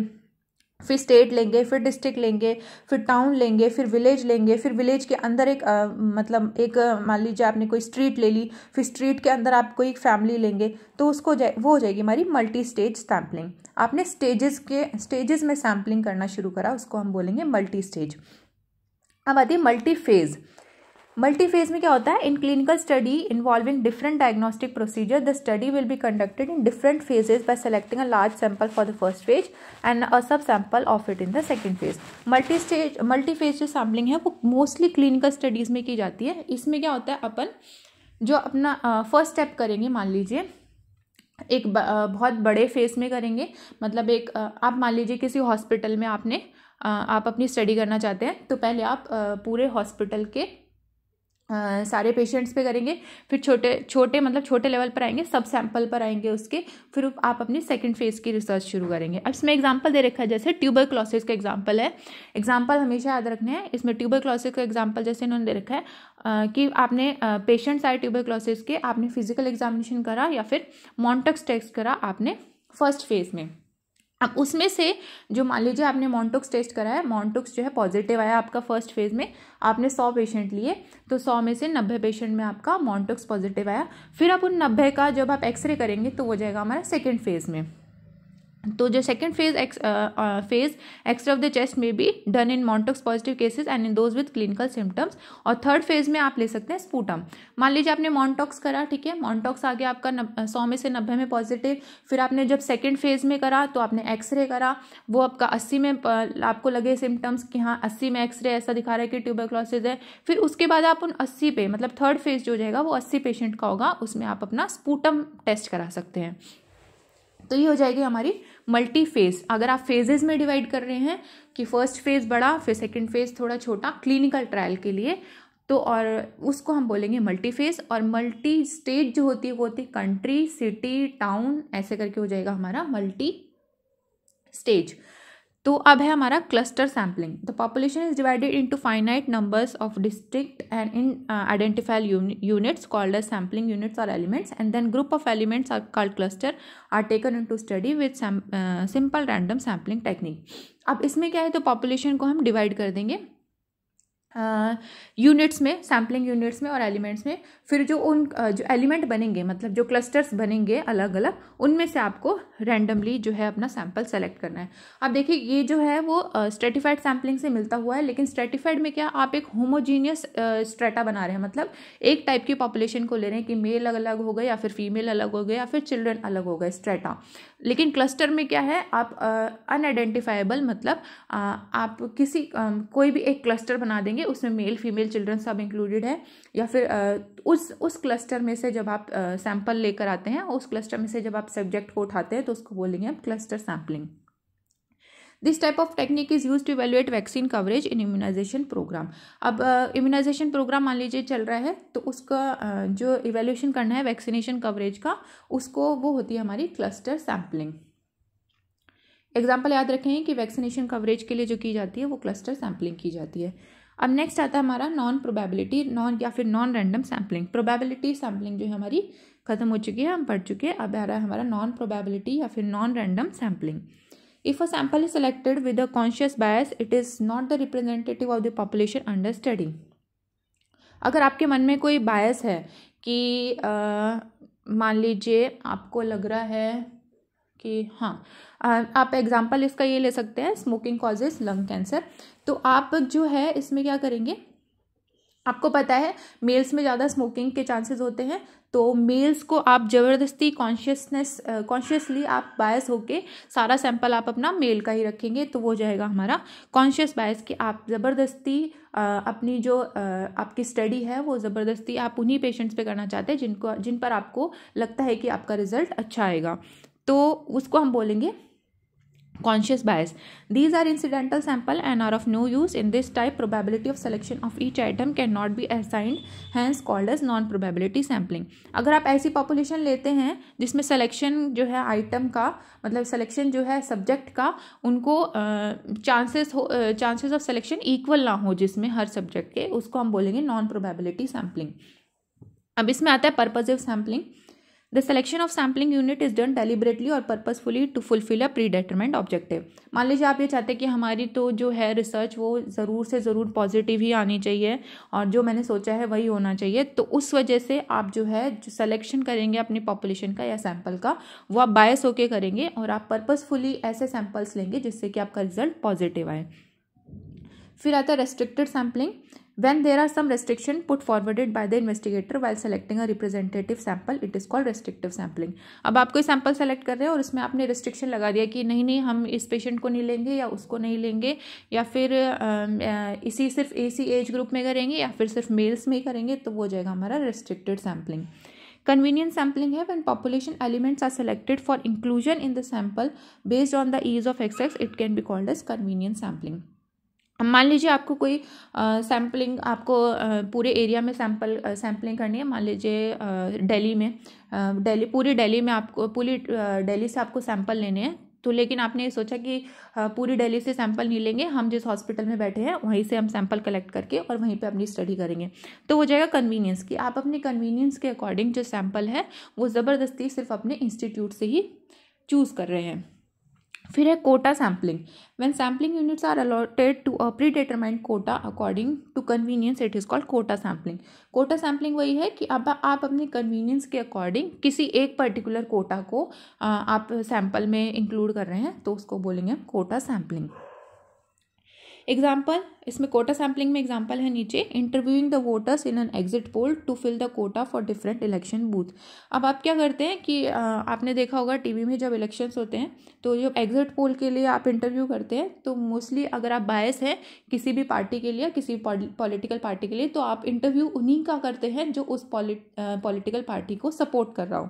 फिर स्टेट लेंगे फिर डिस्ट्रिक्ट लेंगे फिर टाउन लेंगे फिर विलेज लेंगे फिर विलेज के अंदर एक आ, मतलब एक मान लीजिए आपने कोई स्ट्रीट ले ली फिर स्ट्रीट के अंदर आप कोई फैमिली लेंगे तो उसको जाए वो हो जाएगी हमारी मल्टी स्टेज सैम्पलिंग आपने स्टेजेस के स्टेजेस में सैम्पलिंग करना शुरू करा उसको हम बोलेंगे मल्टी स्टेज अब आती है मल्टी फ़ेज़ मल्टी फ़ेज़ में क्या होता है? In clinical study involving different diagnostic procedure the study will be conducted in different phases by selecting a large sample for the first phase and a sub sample of it in the second phase multi stage multi phase जो sampling है वो mostly clinical studies में की जाती है। इसमें क्या होता है? अपन जो अपना फ़र्स्ट स्टेप करेंगे मान लीजिए एक uh, बहुत बड़े फेस में करेंगे। मतलब एक uh, आप मान लीजिए किसी हॉस्पिटल में आपने आप अपनी स्टडी करना चाहते हैं तो पहले आप पूरे हॉस्पिटल के आ, सारे पेशेंट्स पे करेंगे। फिर छोटे छोटे मतलब छोटे लेवल पर आएँगे सब सैंपल पर आएँगे उसके। फिर आप अपनी सेकंड फ़ेज़ की रिसर्च शुरू करेंगे। अब इसमें एग्जांपल दे रखा है जैसे ट्यूबर क्लॉसिस का एग्जांपल है। एग्जांपल हमेशा याद रखने हैं। इसमें ट्यूबर क्लॉसिस का एग्जांपल जैसे इन्होंने दे रखा है आ, कि आपने पेशेंट्स आए ट्यूबर क्लॉसिस के आपने फ़िज़िकल एग्जामिनेशन करा या फिर मॉन्टक्स टेस्ट करा आपने फ़र्स्ट फ़ेज़ में। अब उसमें से जो मान लीजिए आपने मॉन्टोक्स टेस्ट करा है मॉन्टोक्स जो है पॉजिटिव आया आपका फ़र्स्ट फ़ेज़ में, आपने सौ पेशेंट लिए तो सौ में से नब्बे पेशेंट में आपका मॉन्टोक्स पॉजिटिव आया। फिर आप उन नब्बे का जब आप एक्सरे करेंगे तो वो जाएगा हमारा सेकेंड फ़ेज़ में। तो जो second phase x phase x-ray of the chest में be done in Mantoux positive cases and in those with clinical symptoms और थर्ड फ़ेज़ में आप ले सकते हैं स्पूटम मान लीजिए आपने मॉन्टॉक्स करा, ठीक है? मॉन्टॉक्स आ गया आपका सौ में से नब्बे में पॉजिटिव फिर आपने जब सेकेंड फ़ेज़ में करा तो आपने एक्सरे करा, वो आपका अस्सी में आपको लगे सिम्टम्स कि हाँ अस्सी में एक्सरे ऐसा दिखा रहा है कि ट्यूबरक्लोसिस है। फिर उसके बाद आप उन अस्सी पे मतलब थर्ड फ़ेज़ जो जाएगा, वो अस्सी पेशेंट का होगा, उसमें आप अपना स्पूटम टेस्ट करा सकते हैं। तो ये हो जाएगी हमारी मल्टी फ़ेज़ अगर आप फेजेज में डिवाइड कर रहे हैं कि फ़र्स्ट फ़ेज़ बड़ा, फिर सेकेंड फ़ेज़ थोड़ा छोटा क्लिनिकल ट्रायल के लिए तो और उसको हम बोलेंगे मल्टी फ़ेज़ और मल्टी स्टेज जो होती है, वो होती है कंट्री सिटी टाउन ऐसे करके हो जाएगा हमारा मल्टी स्टेज तो अब है हमारा cluster sampling the population is divided into finite numbers of district and in identified units called as sampling units और elements and then group of elements are called cluster are taken into study with simple random sampling technique अब इसमें क्या है? तो population को हम divide कर देंगे। यूनिट्स uh, में सैम्पलिंग यूनिट्स में और एलिमेंट्स में फिर जो उन uh, जो एलिमेंट बनेंगे मतलब जो क्लस्टर्स बनेंगे अलग अलग उनमें से आपको रैंडमली जो है अपना सैंपल सेलेक्ट करना है। अब देखिए ये जो है वो स्ट्रेटिफाइड uh, सैम्पलिंग से मिलता हुआ है लेकिन स्ट्रेटिफाइड में क्या आप एक होमोजीनियस स्ट्रेटा uh, बना रहे हैं। मतलब एक टाइप की पॉपुलेशन को ले रहे हैं कि मेल अलग हो गए या फिर फीमेल अलग हो गए या फिर चिल्ड्रन अलग हो गए स्ट्रेटा लेकिन क्लस्टर में क्या है आप अनआइडेंटिफाइबल मतलब आ, आप किसी आ, कोई भी एक क्लस्टर बना देंगे उसमें मेल फीमेल चिल्ड्रन सब इंक्लूडेड है या फिर आ, उस उस क्लस्टर में से जब आप सैंपल लेकर आते हैं उस क्लस्टर में से जब आप सब्जेक्ट को उठाते हैं तो उसको बोलेंगे आप cluster sampling this type of technique is use to evaluate vaccine coverage in immunization program अब इम्यूनाइजेशन प्रोग्राम मान लीजिए चल रहा है तो उसका uh, जो इवेल्युएशन करना है वैक्सीनेशन कवरेज का उसको वो होती है हमारी क्लस्टर सैम्पलिंग एग्ज़ाम्पल याद रखें कि वैक्सीनेशन कवरेज के लिए जो की जाती है वो क्लस्टर सैम्पलिंग की जाती है. अब नेक्स्ट आता है हमारा नॉन प्रोबेबिलिटी नॉन या फिर non random sampling probability sampling जो है हमारी खत्म हो चुकी है, हम पढ़ चुके हैं, अब आ रहा है हमारा नॉन प्रोबेबिलिटी या फिर non random sampling if a sample is selected with a conscious bias it is not the representative of the population under study. अगर आपके मन में कोई बायस है कि मान लीजिए आपको लग रहा है कि हाँ आप एग्जांपल इसका ये ले सकते हैं स्मोकिंग कॉजेज लंग कैंसर तो आप जो है इसमें क्या करेंगे? आपको पता है मेल्स में ज़्यादा स्मोकिंग के चांसेस होते हैं तो मेल्स को आप ज़बरदस्ती कॉन्शियसनेस कॉन्शियसली आप बायस होके सारा सैंपल आप अपना मेल का ही रखेंगे तो वो जाएगा हमारा कॉन्शियस बायस कि आप ज़बरदस्ती अपनी जो आ, आपकी स्टडी है वो ज़बरदस्ती आप उन्हीं पेशेंट्स पे करना चाहते हैं जिनको जिन पर आपको लगता है कि आपका रिज़ल्ट अच्छा आएगा। तो उसको हम बोलेंगे conscious bias these are incidental sample and are of no use in this type probability of selection of each item cannot be assigned hence called as non probability sampling अगर आप ऐसी पॉपुलेशन लेते हैं जिसमें सिलेक्शन जो है item का मतलब सिलेक्शन जो है सब्जेक्ट का उनको चांसेस हो चांसेस ऑफ़ सिलेक्शन इक्वल ना हो जिसमें हर सब्जेक्ट के उसको हम बोलेंगे नॉन प्रोबेबिलिटी सैम्पलिंग अब इसमें आता है purposive sampling the selection of sampling unit is done deliberately और purposefully to fulfil a predetermined objective मान लीजिए आप ये चाहते हैं कि हमारी तो जो है रिसर्च वो ज़रूर से ज़रूर पॉजिटिव ही आनी चाहिए और जो मैंने सोचा है वही होना चाहिए तो उस वजह से आप जो है जो सलेक्शन करेंगे अपनी पॉपुलेशन का या सैंपल का, वो आप बायस होके करेंगे और आप पर्पजफुली ऐसे सैम्पल्स लेंगे जिससे कि आपका रिज़ल्ट पॉजिटिव आए। फिर आता है restricted sampling when there are some restriction put forwarded by the investigator while selecting a representative sample it is called restrictive sampling अब आप कोई सैंपल सेलेक्ट कर रहे हैं और उसमें आपने रिस्ट्रिक्शन लगा दिया कि नहीं नहीं, हम इस पेशेंट को नहीं लेंगे या उसको नहीं लेंगे, या फिर इसी सिर्फ़ इसी एज ग्रुप में करेंगे या फिर सिर्फ़ मेल्स में ही करेंगे तो वो जाएगा हमारा रेस्ट्रिक्टेड सैम्पलिंग कन्वीनियंट सैम्पलिंग है when population elements are selected for inclusion in the sample based on the ease of access it can be called as convenient sampling मान लीजिए आपको कोई सैम्पलिंग आपको आ, पूरे एरिया में सैंपल सैम्पलिंग करनी है मान लीजिए दिल्ली में दिल्ली पूरी दिल्ली में आपको पूरी दिल्ली से आपको सैंपल लेने हैं तो लेकिन आपने ये सोचा कि पूरी दिल्ली से सैंपल नहीं लेंगे हम जिस हॉस्पिटल में बैठे हैं वहीं से हम सैंपल कलेक्ट करके और वहीं पे अपनी स्टडी करेंगे। तो हो जाएगा कन्वीनियंस की। आप अपने कन्वीनियंस के अकॉर्डिंग जो सैंपल है वो ज़बरदस्ती सिर्फ़ अपने इंस्टीट्यूट से ही चूज़ कर रहे हैं। फिर है quota sampling when sampling units are allotted to a predetermined quota according to convenience it is called quota sampling quota sampling वही है कि अब आप अपने कन्वीनियंस के अकॉर्डिंग किसी एक पर्टिकुलर कोटा को आप सैंपल में इंक्लूड कर रहे हैं तो उसको बोलेंगे कोटा सैम्पलिंग एग्ज़ाम्पल इसमें कोटा सैम्पलिंग में एग्ज़ाम्पल है नीचे interviewing the voters in an exit poll to fill the quota for different election booth अब आप क्या करते हैं कि आपने देखा होगा टीवी में जब इलेक्शंस होते हैं तो जब एग्जिट पोल के लिए आप इंटरव्यू करते हैं तो मोस्टली अगर आप बायस हैं किसी भी पार्टी के लिए किसी पॉलिटिकल पार्टी के लिए तो आप इंटरव्यू उन्हीं का करते हैं जो उस पॉलिटिकल पार्टी को सपोर्ट कर रहा हो।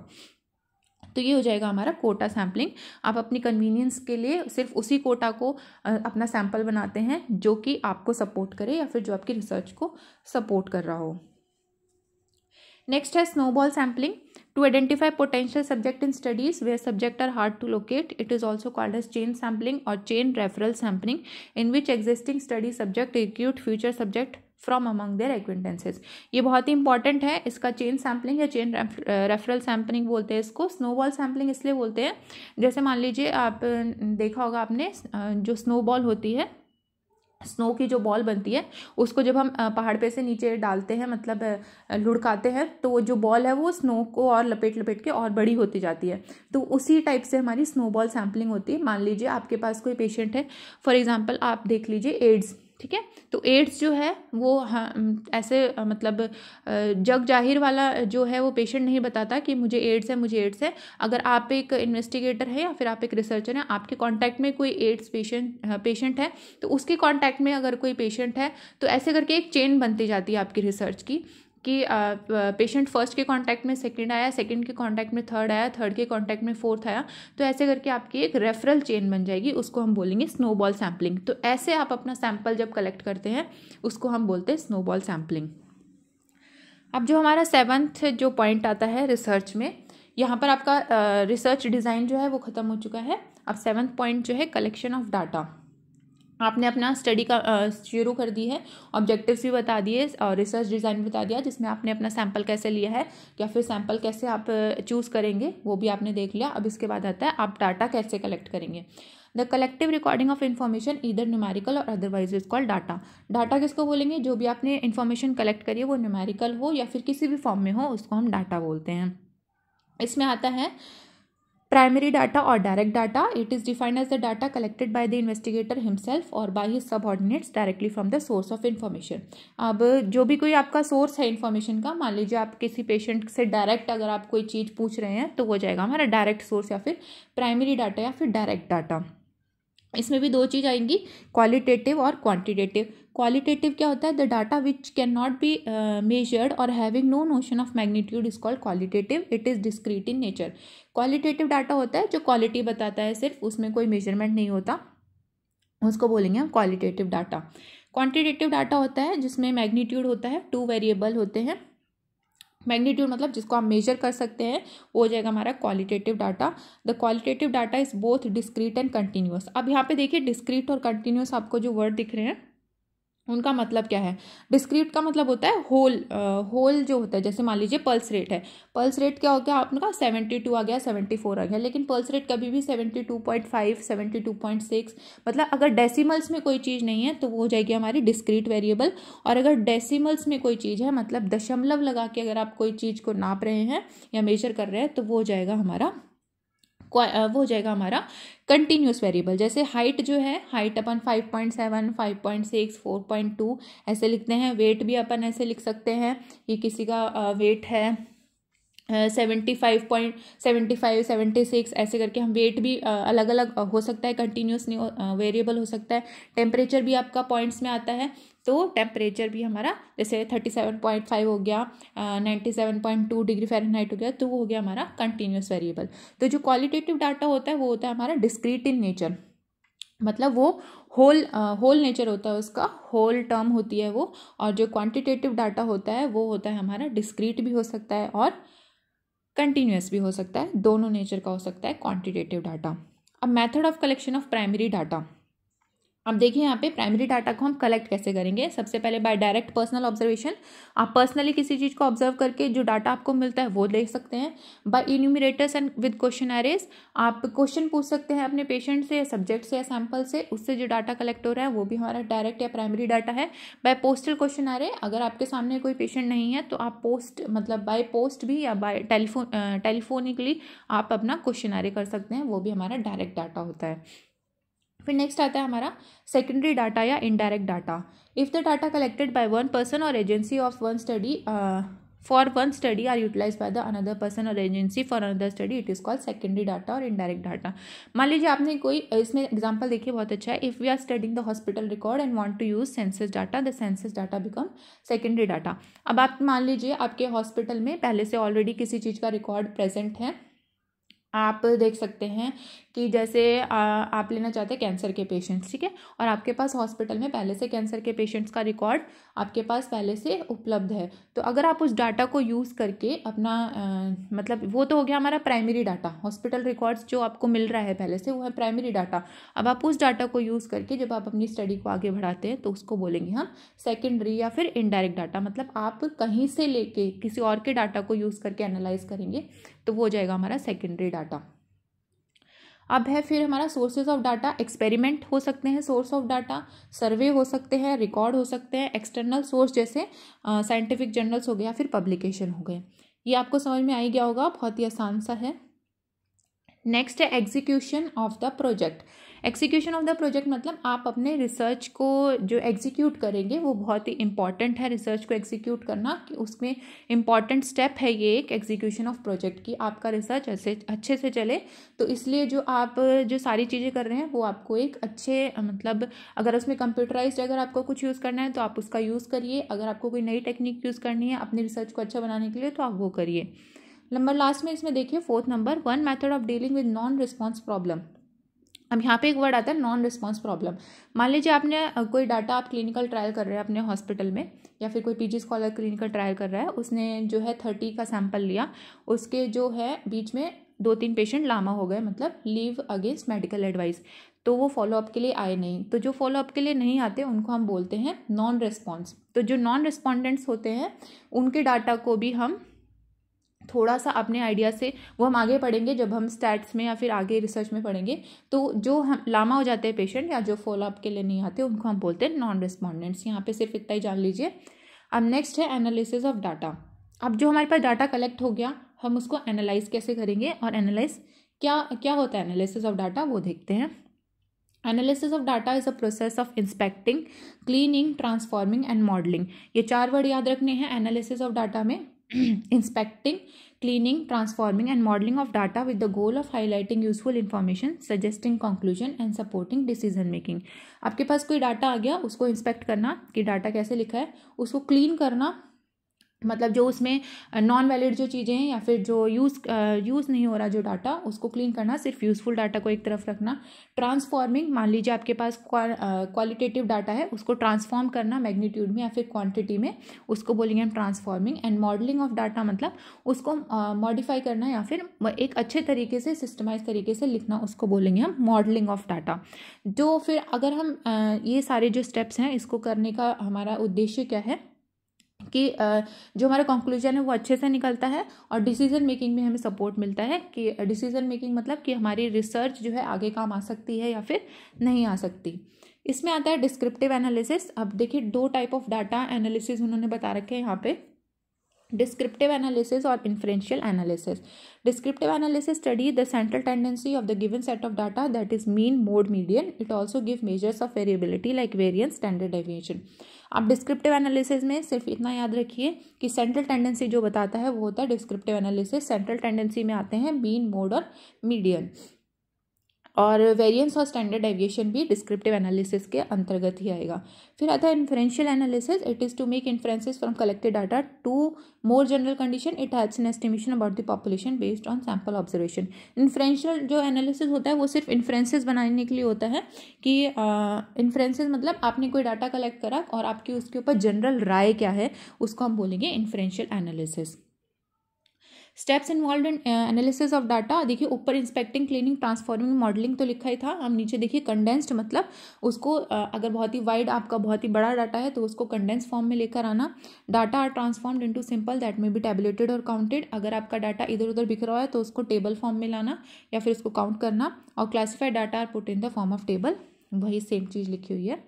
तो ये हो जाएगा हमारा कोटा सैम्पलिंग आप अपनी कन्वीनियंस के लिए सिर्फ़ उसी कोटा को अपना सैंपल बनाते हैं, जो कि आपको सपोर्ट करे या फिर जो आपकी रिसर्च को सपोर्ट कर रहा हो। नेक्स्ट है snowball sampling to identify potential subject in studies where subject are hard to locate it is also called as chain sampling और chain referral sampling in which existing study subject recruit future subject from among their acquaintances ये बहुत ही important है, इसका chain sampling या chain referral sampling बोलते हैं इसको स्नोबॉल सैम्पलिंग इसलिए बोलते हैं। जैसे मान लीजिए आप, देखा होगा आपने, जो स्नोबॉल होती है स्नो की जो बॉल बनती है, उसको जब हम, पहाड़ पे से नीचे डालते हैं मतलब लुढ़काते हैं तो वो जो बॉल है वो स्नो को और लपेट लपेट के और बड़ी होती जाती है। तो उसी टाइप से हमारी स्नो बॉल सैम्पलिंग होती है। मान लीजिए आपके पास कोई पेशेंट है फॉर एग्जांपल आप देख लीजिए एड्स ठीक है? तो एड्स जो है, वो हाँ ऐसे मतलब जग ज़ाहिर वाला जो है, वो पेशेंट नहीं बताता कि मुझे एड्स है, मुझे एड्स है। अगर आप एक इन्वेस्टिगेटर है या फिर आप एक रिसर्चर हैं, आपके कांटेक्ट में कोई एड्स पेशेंट पेशेंट है तो उसके कांटेक्ट में अगर कोई पेशेंट है तो ऐसे करके एक चेन बनती जाती है आपकी रिसर्च की। कि पेशेंट फ़र्स्ट के कांटेक्ट में सेकंड आया सेकंड के कांटेक्ट में थर्ड आया थर्ड के कांटेक्ट में फोर्थ आया तो ऐसे करके आपकी एक रेफरल चेन बन जाएगी, उसको हम बोलेंगे स्नोबॉल सैम्पलिंग तो ऐसे आप अपना सैंपल जब कलेक्ट करते हैं, उसको हम बोलते हैं स्नोबॉल सैम्पलिंग अब जो हमारा सेवन्थ जो पॉइंट आता है रिसर्च में, यहाँ पर आपका रिसर्च डिज़ाइन जो है वो ख़त्म हो चुका है. अब सेवन्थ पॉइंट जो है कलेक्शन ऑफ़ डाटा आपने अपना स्टडी का शुरू कर दी है ऑब्जेक्टिव्स भी बता दिए, और रिसर्च डिज़ाइन बता दिया, जिसमें आपने अपना सैंपल कैसे लिया है, या फिर सैंपल कैसे आप चूज़ करेंगे, वो भी आपने देख लिया। अब इसके बाद आता है, आप डाटा कैसे कलेक्ट करेंगे? The collective recording of information इधर न्यूमेरिकल और otherwise is called data data किसको बोलेंगे? जो भी आपने इन्फॉर्मेशन कलेक्ट करी है, वो न्यूमेरिकल हो, या फिर किसी भी फॉर्म में हो, उसको हम डाटा बोलते हैं। इसमें आता है Primary data or direct data, it is defined as the data collected by the investigator himself or by his subordinates directly from the source of information. अब जो भी कोई आपका सोर्स है इन्फॉर्मेशन का मान लीजिए आप किसी पेशेंट से डायरेक्ट अगर आप कोई चीज़ पूछ रहे हैं तो वो जाएगा हमारा डायरेक्ट सोर्स या फिर प्राइमरी डाटा या फिर डायरेक्ट डाटा इसमें भी दो चीज़ आएँगी क्वालिटेटिव और क्वांटिटेटिव क्वालिटेटिव क्या होता है? The data which can not be measured और having no notion of magnitude is called qualitative it is discrete in nature qualitative data होता है जो क्वालिटी बताता है, सिर्फ़ उसमें कोई मेज़रमेंट नहीं होता। उसको बोलेंगे हम क्वालिटेटिव डाटा क्वांटिटेटिव डाटा होता है जिसमें मैग्नीट्यूड होता है टू वेरिएबल होते हैं। मैग्नीट्यूड मतलब जिसको आप मेजर कर सकते हैं, वो हो जाएगा हमारा qualitative data the qualitative data is both discrete and continuous अब यहाँ पे देखिए डिस्क्रीट और कंटिन्यूस आपको जो वर्ड दिख रहे हैं उनका मतलब क्या है? डिस्क्रीट का मतलब होता है होल होल जो होता है, जैसे मान लीजिए पल्स रेट है। पल्स रेट क्या हो गया? आपने कहा सेवेंटी टू आ गया सेवेंटी फोर आ गया, लेकिन पल्स रेट कभी भी seventy two point five seventy two point six मतलब अगर डेसिमल्स में कोई चीज़ नहीं है तो वो हो जाएगी हमारी डिस्क्रीट वेरिएबल और अगर डेसिमल्स में कोई चीज़ है मतलब दशमलव लगा के अगर आप कोई चीज़ को नाप रहे हैं या मेजर कर रहे हैं तो वो हो जाएगा हमारा वो हो जाएगा हमारा कंटिन्यूस वेरिएबल जैसे हाइट जो है हाइट अपन five point seven five point six four point two ऐसे लिखते हैं। वेट भी अपन ऐसे लिख सकते हैं ये किसी का वेट है seventy five point, seventy five, seventy six, ऐसे करके हम वेट भी अलग अलग हो सकता है कंटिन्यूस नहीं वेरिएबल हो सकता है। टेम्परेचर भी आपका पॉइंट्स में आता है तो टेम्परेचर भी हमारा, जैसे थर्टी सेवन पॉइंट फाइव हो गया ninety seven point two degree Fahrenheit हो गया तो वो हो गया हमारा कंटिन्यूस वेरिएबल। तो जो क्वालिटेटिव डाटा होता है, वो होता है हमारा डिस्क्रीट इन नेचर। मतलब वो होल होल नेचर होता है उसका, होल टर्म होती है वो, और जो क्वांटिटेटिव डाटा होता है, वो होता है हमारा डिस्क्रीट भी हो सकता है, और कंटिन्यूस भी हो सकता है, दोनों नेचर का हो सकता है क्वांटिटेटिव डाटा अब method of collection of primary data अब देखिए यहाँ पे प्राइमरी डाटा को हम कलेक्ट कैसे करेंगे? सबसे पहले बाय डायरेक्ट पर्सनल ऑब्जर्वेशन आप पर्सनली किसी चीज़ को ऑब्ज़र्व करके जो डाटा आपको मिलता है वो ले सकते हैं। By enumerators and with questionnaires आप क्वेश्चन पूछ सकते हैं अपने पेशेंट से या सब्जेक्ट से या सैंपल से, उससे जो डाटा कलेक्ट हो रहा है वो भी हमारा डायरेक्ट या प्राइमरी डाटा है। बाय पोस्टल क्वेश्चन एरे अगर आपके सामने कोई पेशेंट नहीं है तो आप पोस्ट मतलब बाय पोस्ट भी या बाय टेलीफोन टेलीफोनिकली आप अपना क्वेश्चन एरे कर सकते हैं, वो भी हमारा डायरेक्ट डाटा होता है। फिर नेक्स्ट आता है हमारा सेकेंडरी डाटा या indirect data if the data collected by one person or agency of one study for one study are utilise by the another person or agency for another study it is called secondary data or indirect data मान लीजिए आपने कोई, इसमें example देखिए, बहुत अच्छा है. If we are studying the hospital record and want to use census data the census data become secondary data अब आप मान लीजिए आपके हॉस्पिटल में पहले से ऑलरेडी किसी चीज़ का रिकॉर्ड प्रेजेंट है. आप देख सकते हैं कि जैसे आ, आप लेना चाहते हैं कैंसर के पेशेंट्स ठीक है? और आपके पास हॉस्पिटल में पहले से कैंसर के पेशेंट्स का रिकॉर्ड आपके पास पहले से उपलब्ध है। तो अगर आप उस डाटा को यूज़ करके अपना आ, मतलब वो तो हो गया हमारा प्राइमरी डाटा हॉस्पिटल रिकॉर्ड्स जो आपको मिल रहा है पहले से वो है प्राइमरी डाटा। अब आप उस डाटा को यूज़ करके जब आप अपनी स्टडी को आगे बढ़ाते हैं तो उसको बोलेंगे हम सेकेंडरी या फिर इनडायरेक्ट डाटा मतलब आप कहीं से लेके किसी और के डाटा को यूज़ करके एनालाइज करेंगे। तो वो हो जाएगा हमारा सेकेंडरी डाटा अब है फिर हमारा सोर्सेज ऑफ़ डाटा एक्सपेरिमेंट हो सकते हैं सोर्स ऑफ़ डाटा सर्वे हो सकते हैं रिकॉर्ड हो सकते हैं एक्सटर्नल सोर्स जैसे साइंटिफिक जर्नल्स हो गया फिर पब्लिकेशन हो गए। ये आपको समझ में आई गया होगा, बहुत ही आसान सा है। नेक्स्ट है execution of the project execution of the project मतलब आप अपने रिसर्च को जो एग्जीक्यूट करेंगे, वो बहुत ही इंपॉर्टेंट है रिसर्च को एग्जीक्यूट करना कि उसमें इंपॉर्टेंट स्टेप है ये एक एग्जीक्यूशन ऑफ़ प्रोजेक्ट की। आपका रिसर्च ऐसे अच्छे से चले तो इसलिए जो आप जो सारी चीज़ें कर रहे हैं, वो आपको एक अच्छे मतलब अगर उसमें कंप्यूटराइज अगर आपको कुछ यूज़ करना है तो आप उसका यूज़ करिए। अगर आपको कोई नई टेक्निक यूज़ करनी है, अपनी रिसर्च को अच्छा बनाने के लिए तो आप वो करिए। नंबर लास्ट में इसमें देखिए fourth number one method of dealing with non response problem अब यहाँ पे एक वर्ड आता है नॉन रिस्पॉन्स प्रॉब्लम मान लीजिए आपने कोई डाटा आप क्लिनिकल ट्रायल कर रहे हैं अपने हॉस्पिटल में, या फिर कोई पीजी स्कॉलर क्लिनिकल ट्रायल कर रहा है, उसने जो है थर्टी का सैंपल लिया, उसके जो है बीच में दो तीन पेशेंट लामा हो गए मतलब लीव अगेंस्ट मेडिकल एडवाइस तो वो फॉलोअप के लिए आए नहीं. तो जो फॉलोअप के लिए नहीं आते, उनको हम बोलते हैं नॉन रिस्पॉन्स तो जो नॉन रिस्पॉन्डेंट्स होते हैं, उनके डाटा को भी हम थोड़ा सा अपने आइडिया से वो हम आगे पढ़ेंगे, जब हम स्टैट्स में या फिर आगे रिसर्च में पढ़ेंगे तो जो हम लामा हो जाते हैं पेशेंट या जो फॉलोअप के लिए नहीं आते, उनको हम बोलते हैं नॉन रिस्पॉन्डेंट्स यहाँ पे सिर्फ़ इतना ही जान लीजिए। अब नेक्स्ट है एनालिसिस ऑफ़ डाटा अब जो हमारे पास डाटा कलेक्ट हो गया, हम उसको एनालाइज कैसे करेंगे और एनालाइज क्या क्या होता है एनालिसिस ऑफ़ डाटा वो देखते हैं। Analysis of data is a process of inspecting cleaning transforming and modelling ये चार वर्ड याद रखने हैं एनालिसिस ऑफ़ डाटा में। Inspecting cleaning transforming and modeling of data with the goal of highlighting useful information suggesting conclusion and supporting decision making आपके पास कोई data आ गया उसको इंस्पेक्ट करना कि डाटा कैसे लिखा है उसको क्लीन करना मतलब जो उसमें नॉन वैलिड जो चीज़ें हैं या फिर जो यूज़ यूज़ नहीं हो रहा जो डाटा उसको क्लीन करना सिर्फ़ यूज़फुल डाटा को एक तरफ़ रखना। ट्रांसफॉर्मिंग मान लीजिए आपके पास क्वालिटेटिव डाटा है उसको ट्रांसफॉर्म करना मैग्नीट्यूड में या फिर क्वांटिटी में उसको बोलेंगे हम transforming and modelling of data मतलब उसको मॉडिफाई uh, करना या फिर एक अच्छे तरीके से सिस्टमाइज तरीके से लिखना उसको बोलेंगे हम मॉडलिंग ऑफ़ डाटा जो फिर अगर हम uh, ये सारे जो स्टेप्स हैं इसको करने का हमारा उद्देश्य क्या है? कि जो हमारा कंक्लूजन है वो अच्छे से निकलता है और डिसीज़न मेकिंग में हमें सपोर्ट मिलता है कि डिसीज़न मेकिंग मतलब कि हमारी रिसर्च जो है आगे काम आ सकती है या फिर नहीं आ सकती। इसमें आता है डिस्क्रिप्टिव एनालिसिस अब देखिए दो टाइप ऑफ़ डाटा एनालिसिस उन्होंने बता रखे हैं यहाँ पे। डिस्क्रिप्टिव एनालिसिस और inferential analysis descriptive analysis study the central tendency of the given set of data that is mean mode median it also give measures of variability like variance standard deviation आप descriptive analysis में सिर्फ़ इतना याद रखिए कि central tendency जो बताता है वो होता है डिस्क्रिप्टिव एनालिसिस सेंट्रल टेंडेंसी में आते हैं बीन मोड और मीडियन और वेरिएंस और स्टैंडर्ड डेविएशन भी डिस्क्रिप्टिव एनालिसिस के अंतर्गत ही आएगा। फिर आता है inferential analysis it is to make inferences from collected data to more general condition it has an estimation about the population based on sample observation inferential जो एनालिसिस होता है, वो सिर्फ़ इन्फ्रेंसिस बनाने के लिए होता है कि इन्फ्रेंसेस मतलब आपने कोई डाटा कलेक्ट करा और आपकी उसके ऊपर जनरल राय क्या है, उसको हम बोलेंगे inferential analysis steps involve in analysis of data देखिए ऊपर इंस्पेक्टिंग क्लीनिंग ट्रांसफॉर्मिंग मॉडलिंग तो लिखा ही था। हम नीचे देखिए कंडेंस्ड मतलब उसको अगर बहुत ही वाइड आपका बहुत ही बड़ा डाटा है तो उसको कंडेंस फॉर्म में लेकर आना। Data are transformed into simple that may be tabulated और काउंटेड अगर आपका डाटा इधर उधर बिखरा हुआ है तो उसको टेबल फॉर्म में लाना या फिर उसको काउंट करना। और classified data are put in the form of table वही सेम चीज़ लिखी हुई है।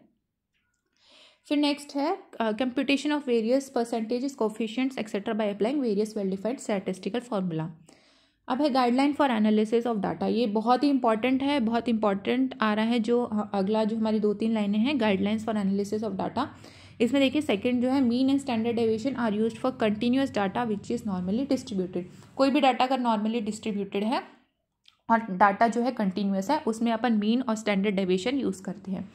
फिर नेक्स्ट है computation of various percentage coefficients etcetera by applying various well defined statistical formula अब है guideline for analysis of data ये बहुत ही इंपॉर्टेंट है, बहुत इंपॉर्टेंट आ रहा है जो अगला जो हमारी दो तीन लाइनें हैं guidelines for analysis of data इसमें देखिए सेकंड जो है mean and standard deviation are used for continuous data which is normally distributed कोई भी डाटा अगर नॉर्मली डिस्ट्रीब्यूटेड है, और डाटा जो है कंटिन्यूस है, उसमें अपन मीन और स्टैंडर्ड डेविएशन यूज़ करते हैं।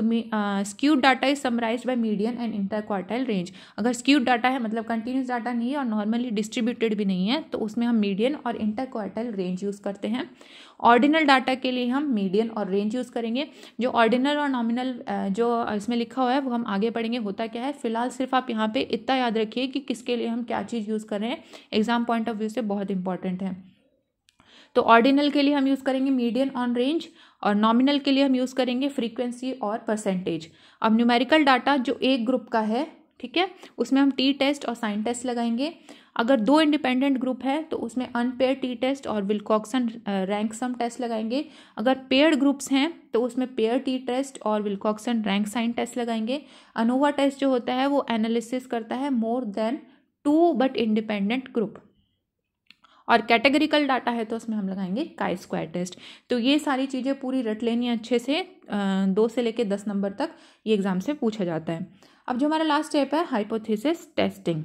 तो skewed data is summarise by median and interquartile range अगर स्क्यूड डाटा है मतलब कंटिन्यूस डाटा नहीं है और नॉर्मली डिस्ट्रीब्यूटेड भी नहीं है तो उसमें हम मीडियन और इंटर क्वार्टाइल रेंज यूज़ करते हैं। ऑर्डिनल डाटा के लिए हम मीडियन और रेंज यूज़ करेंगे। जो ऑर्डिनल और नॉमिनल जो इसमें लिखा हुआ है, वो हम आगे पढ़ेंगे, होता क्या है? फ़िलहाल सिर्फ़ आप यहाँ पे इतना याद रखिए कि किसके लिए हम क्या चीज़ यूज़ कर रहे हैं। एग्ज़ाम पॉइंट ऑफ़ व्यू से बहुत इंपॉर्टेंट है। तो ऑर्डिनल के लिए हम यूज़ करेंगे मीडियन ऑन रेंज और नॉमिनल के लिए हम यूज़ करेंगे फ्रीक्वेंसी और परसेंटेज अब न्यूमेरिकल डाटा जो एक ग्रुप का है, ठीक है, उसमें हम टी टेस्ट और साइन टेस्ट लगाएँगे। अगर दो इंडिपेंडेंट ग्रुप है तो उसमें अनपेयर टी टेस्ट और विल्कॉक्सन रैंक सम टेस्ट लगाएँगे। अगर पेयर्ड ग्रुप्स हैं तो उसमें पेयर टी टेस्ट और विल्कॉक्सन रैंक साइन टेस्ट लगाएँगे। अनोवा टेस्ट जो होता है, वो एनालिसिस करता है more than two but independent group और कैटेगरिकल डाटा है तो उसमें हम लगाएँगे काई स्क्वायर टेस्ट तो ये सारी चीज़ें पूरी रट लेनी अच्छे से दो से लेकर दस नंबर तक ये एग्ज़ाम से पूछा जाता है। अब जो हमारा लास्ट स्टेप है हाइपोथेसिस टेस्टिंग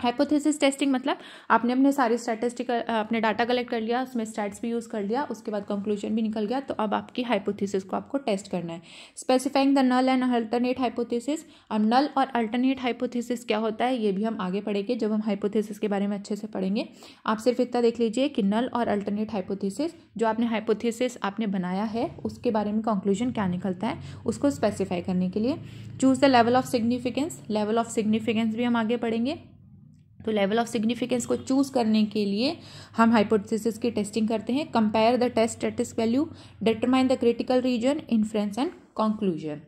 हाइपोथेसिस टेस्टिंग मतलब आपने अपने सारे स्टैटिस्टिक अपने डाटा कलेक्ट कर लिया, उसमें स्टैट्स भी यूज़ कर लिया, उसके बाद कंक्लूजन भी निकल गया तो अब आपकी हाइपोथेसिस को आपको टेस्ट करना है। Specifying the null and alternate hypothesis अब नल और अल्टरनेट हाइपोथेसिस क्या होता है, ये भी हम आगे पढ़ेंगे, जब हम हाइपोथेसिस के बारे में अच्छे से पढ़ेंगे। आप सिर्फ़ इतना देख लीजिए कि नल और अल्टरनेट हाइपोथेसिस जो आपने हाइपोथेसिस आपने बनाया है, उसके बारे में कंक्लूजन क्या निकलता है, उसको स्पेसिफाई करने के लिए। Choose the level of significance level of significance भी हम आगे पढ़ेंगे। तो लेवल ऑफ़ सिग्निफिकेंस को चूज़ करने के लिए हम हाइपोथेसिस की टेस्टिंग करते हैं। Compare the test statistic value determine the critical region inference and conclusion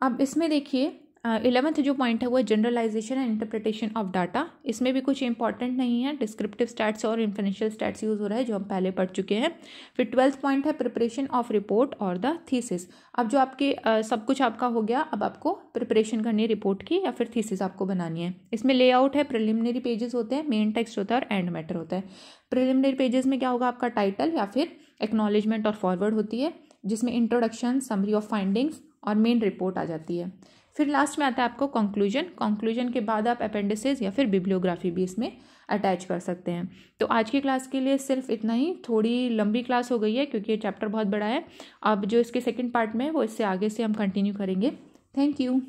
अब इसमें देखिए इलेवंथ जो पॉइंट है वो generalisation and interpretation of data इसमें भी कुछ इंपॉर्टेंट नहीं है. डिस्क्रिप्टिव स्टैट्स और इन्फिनेशियल स्टैट्स यूज़ हो रहा है जो हम पहले पढ़ चुके हैं. फिर ट्वेल्थ पॉइंट है प्रिपरेशन ऑफ़ रिपोर्ट और द थीसिस अब जो आपके uh, सब कुछ आपका हो गया अब आपको प्रिपरेशन करनी है रिपोर्ट की या फिर थीसिस आपको बनानी है. इसमें लेआउट है प्रिलिमिनरी पेजेस होते हैं मेन टेक्स्ट होता है और एंड मैटर होता है. प्रिलिमिनरी पेजेस में क्या होगा आपका टाइटल या फिर एक्नॉलेजमेंट और फॉरवर्ड होती है जिसमें इंट्रोडक्शन समरी ऑफ़ फाइंडिंग्स और मेन रिपोर्ट आ जाती है. फिर लास्ट में आता है आपको कंक्लूजन कंक्लूजन के बाद आप अपेंडिसेस या फिर बिब्लियोग्राफी भी इसमें अटैच कर सकते हैं. तो आज की क्लास के लिए सिर्फ़ इतना ही. थोड़ी लंबी क्लास हो गई है क्योंकि ये चैप्टर बहुत बड़ा है. अब जो इसके सेकेंड पार्ट में है, वो इससे आगे से हम कंटिन्यू करेंगे. Thank you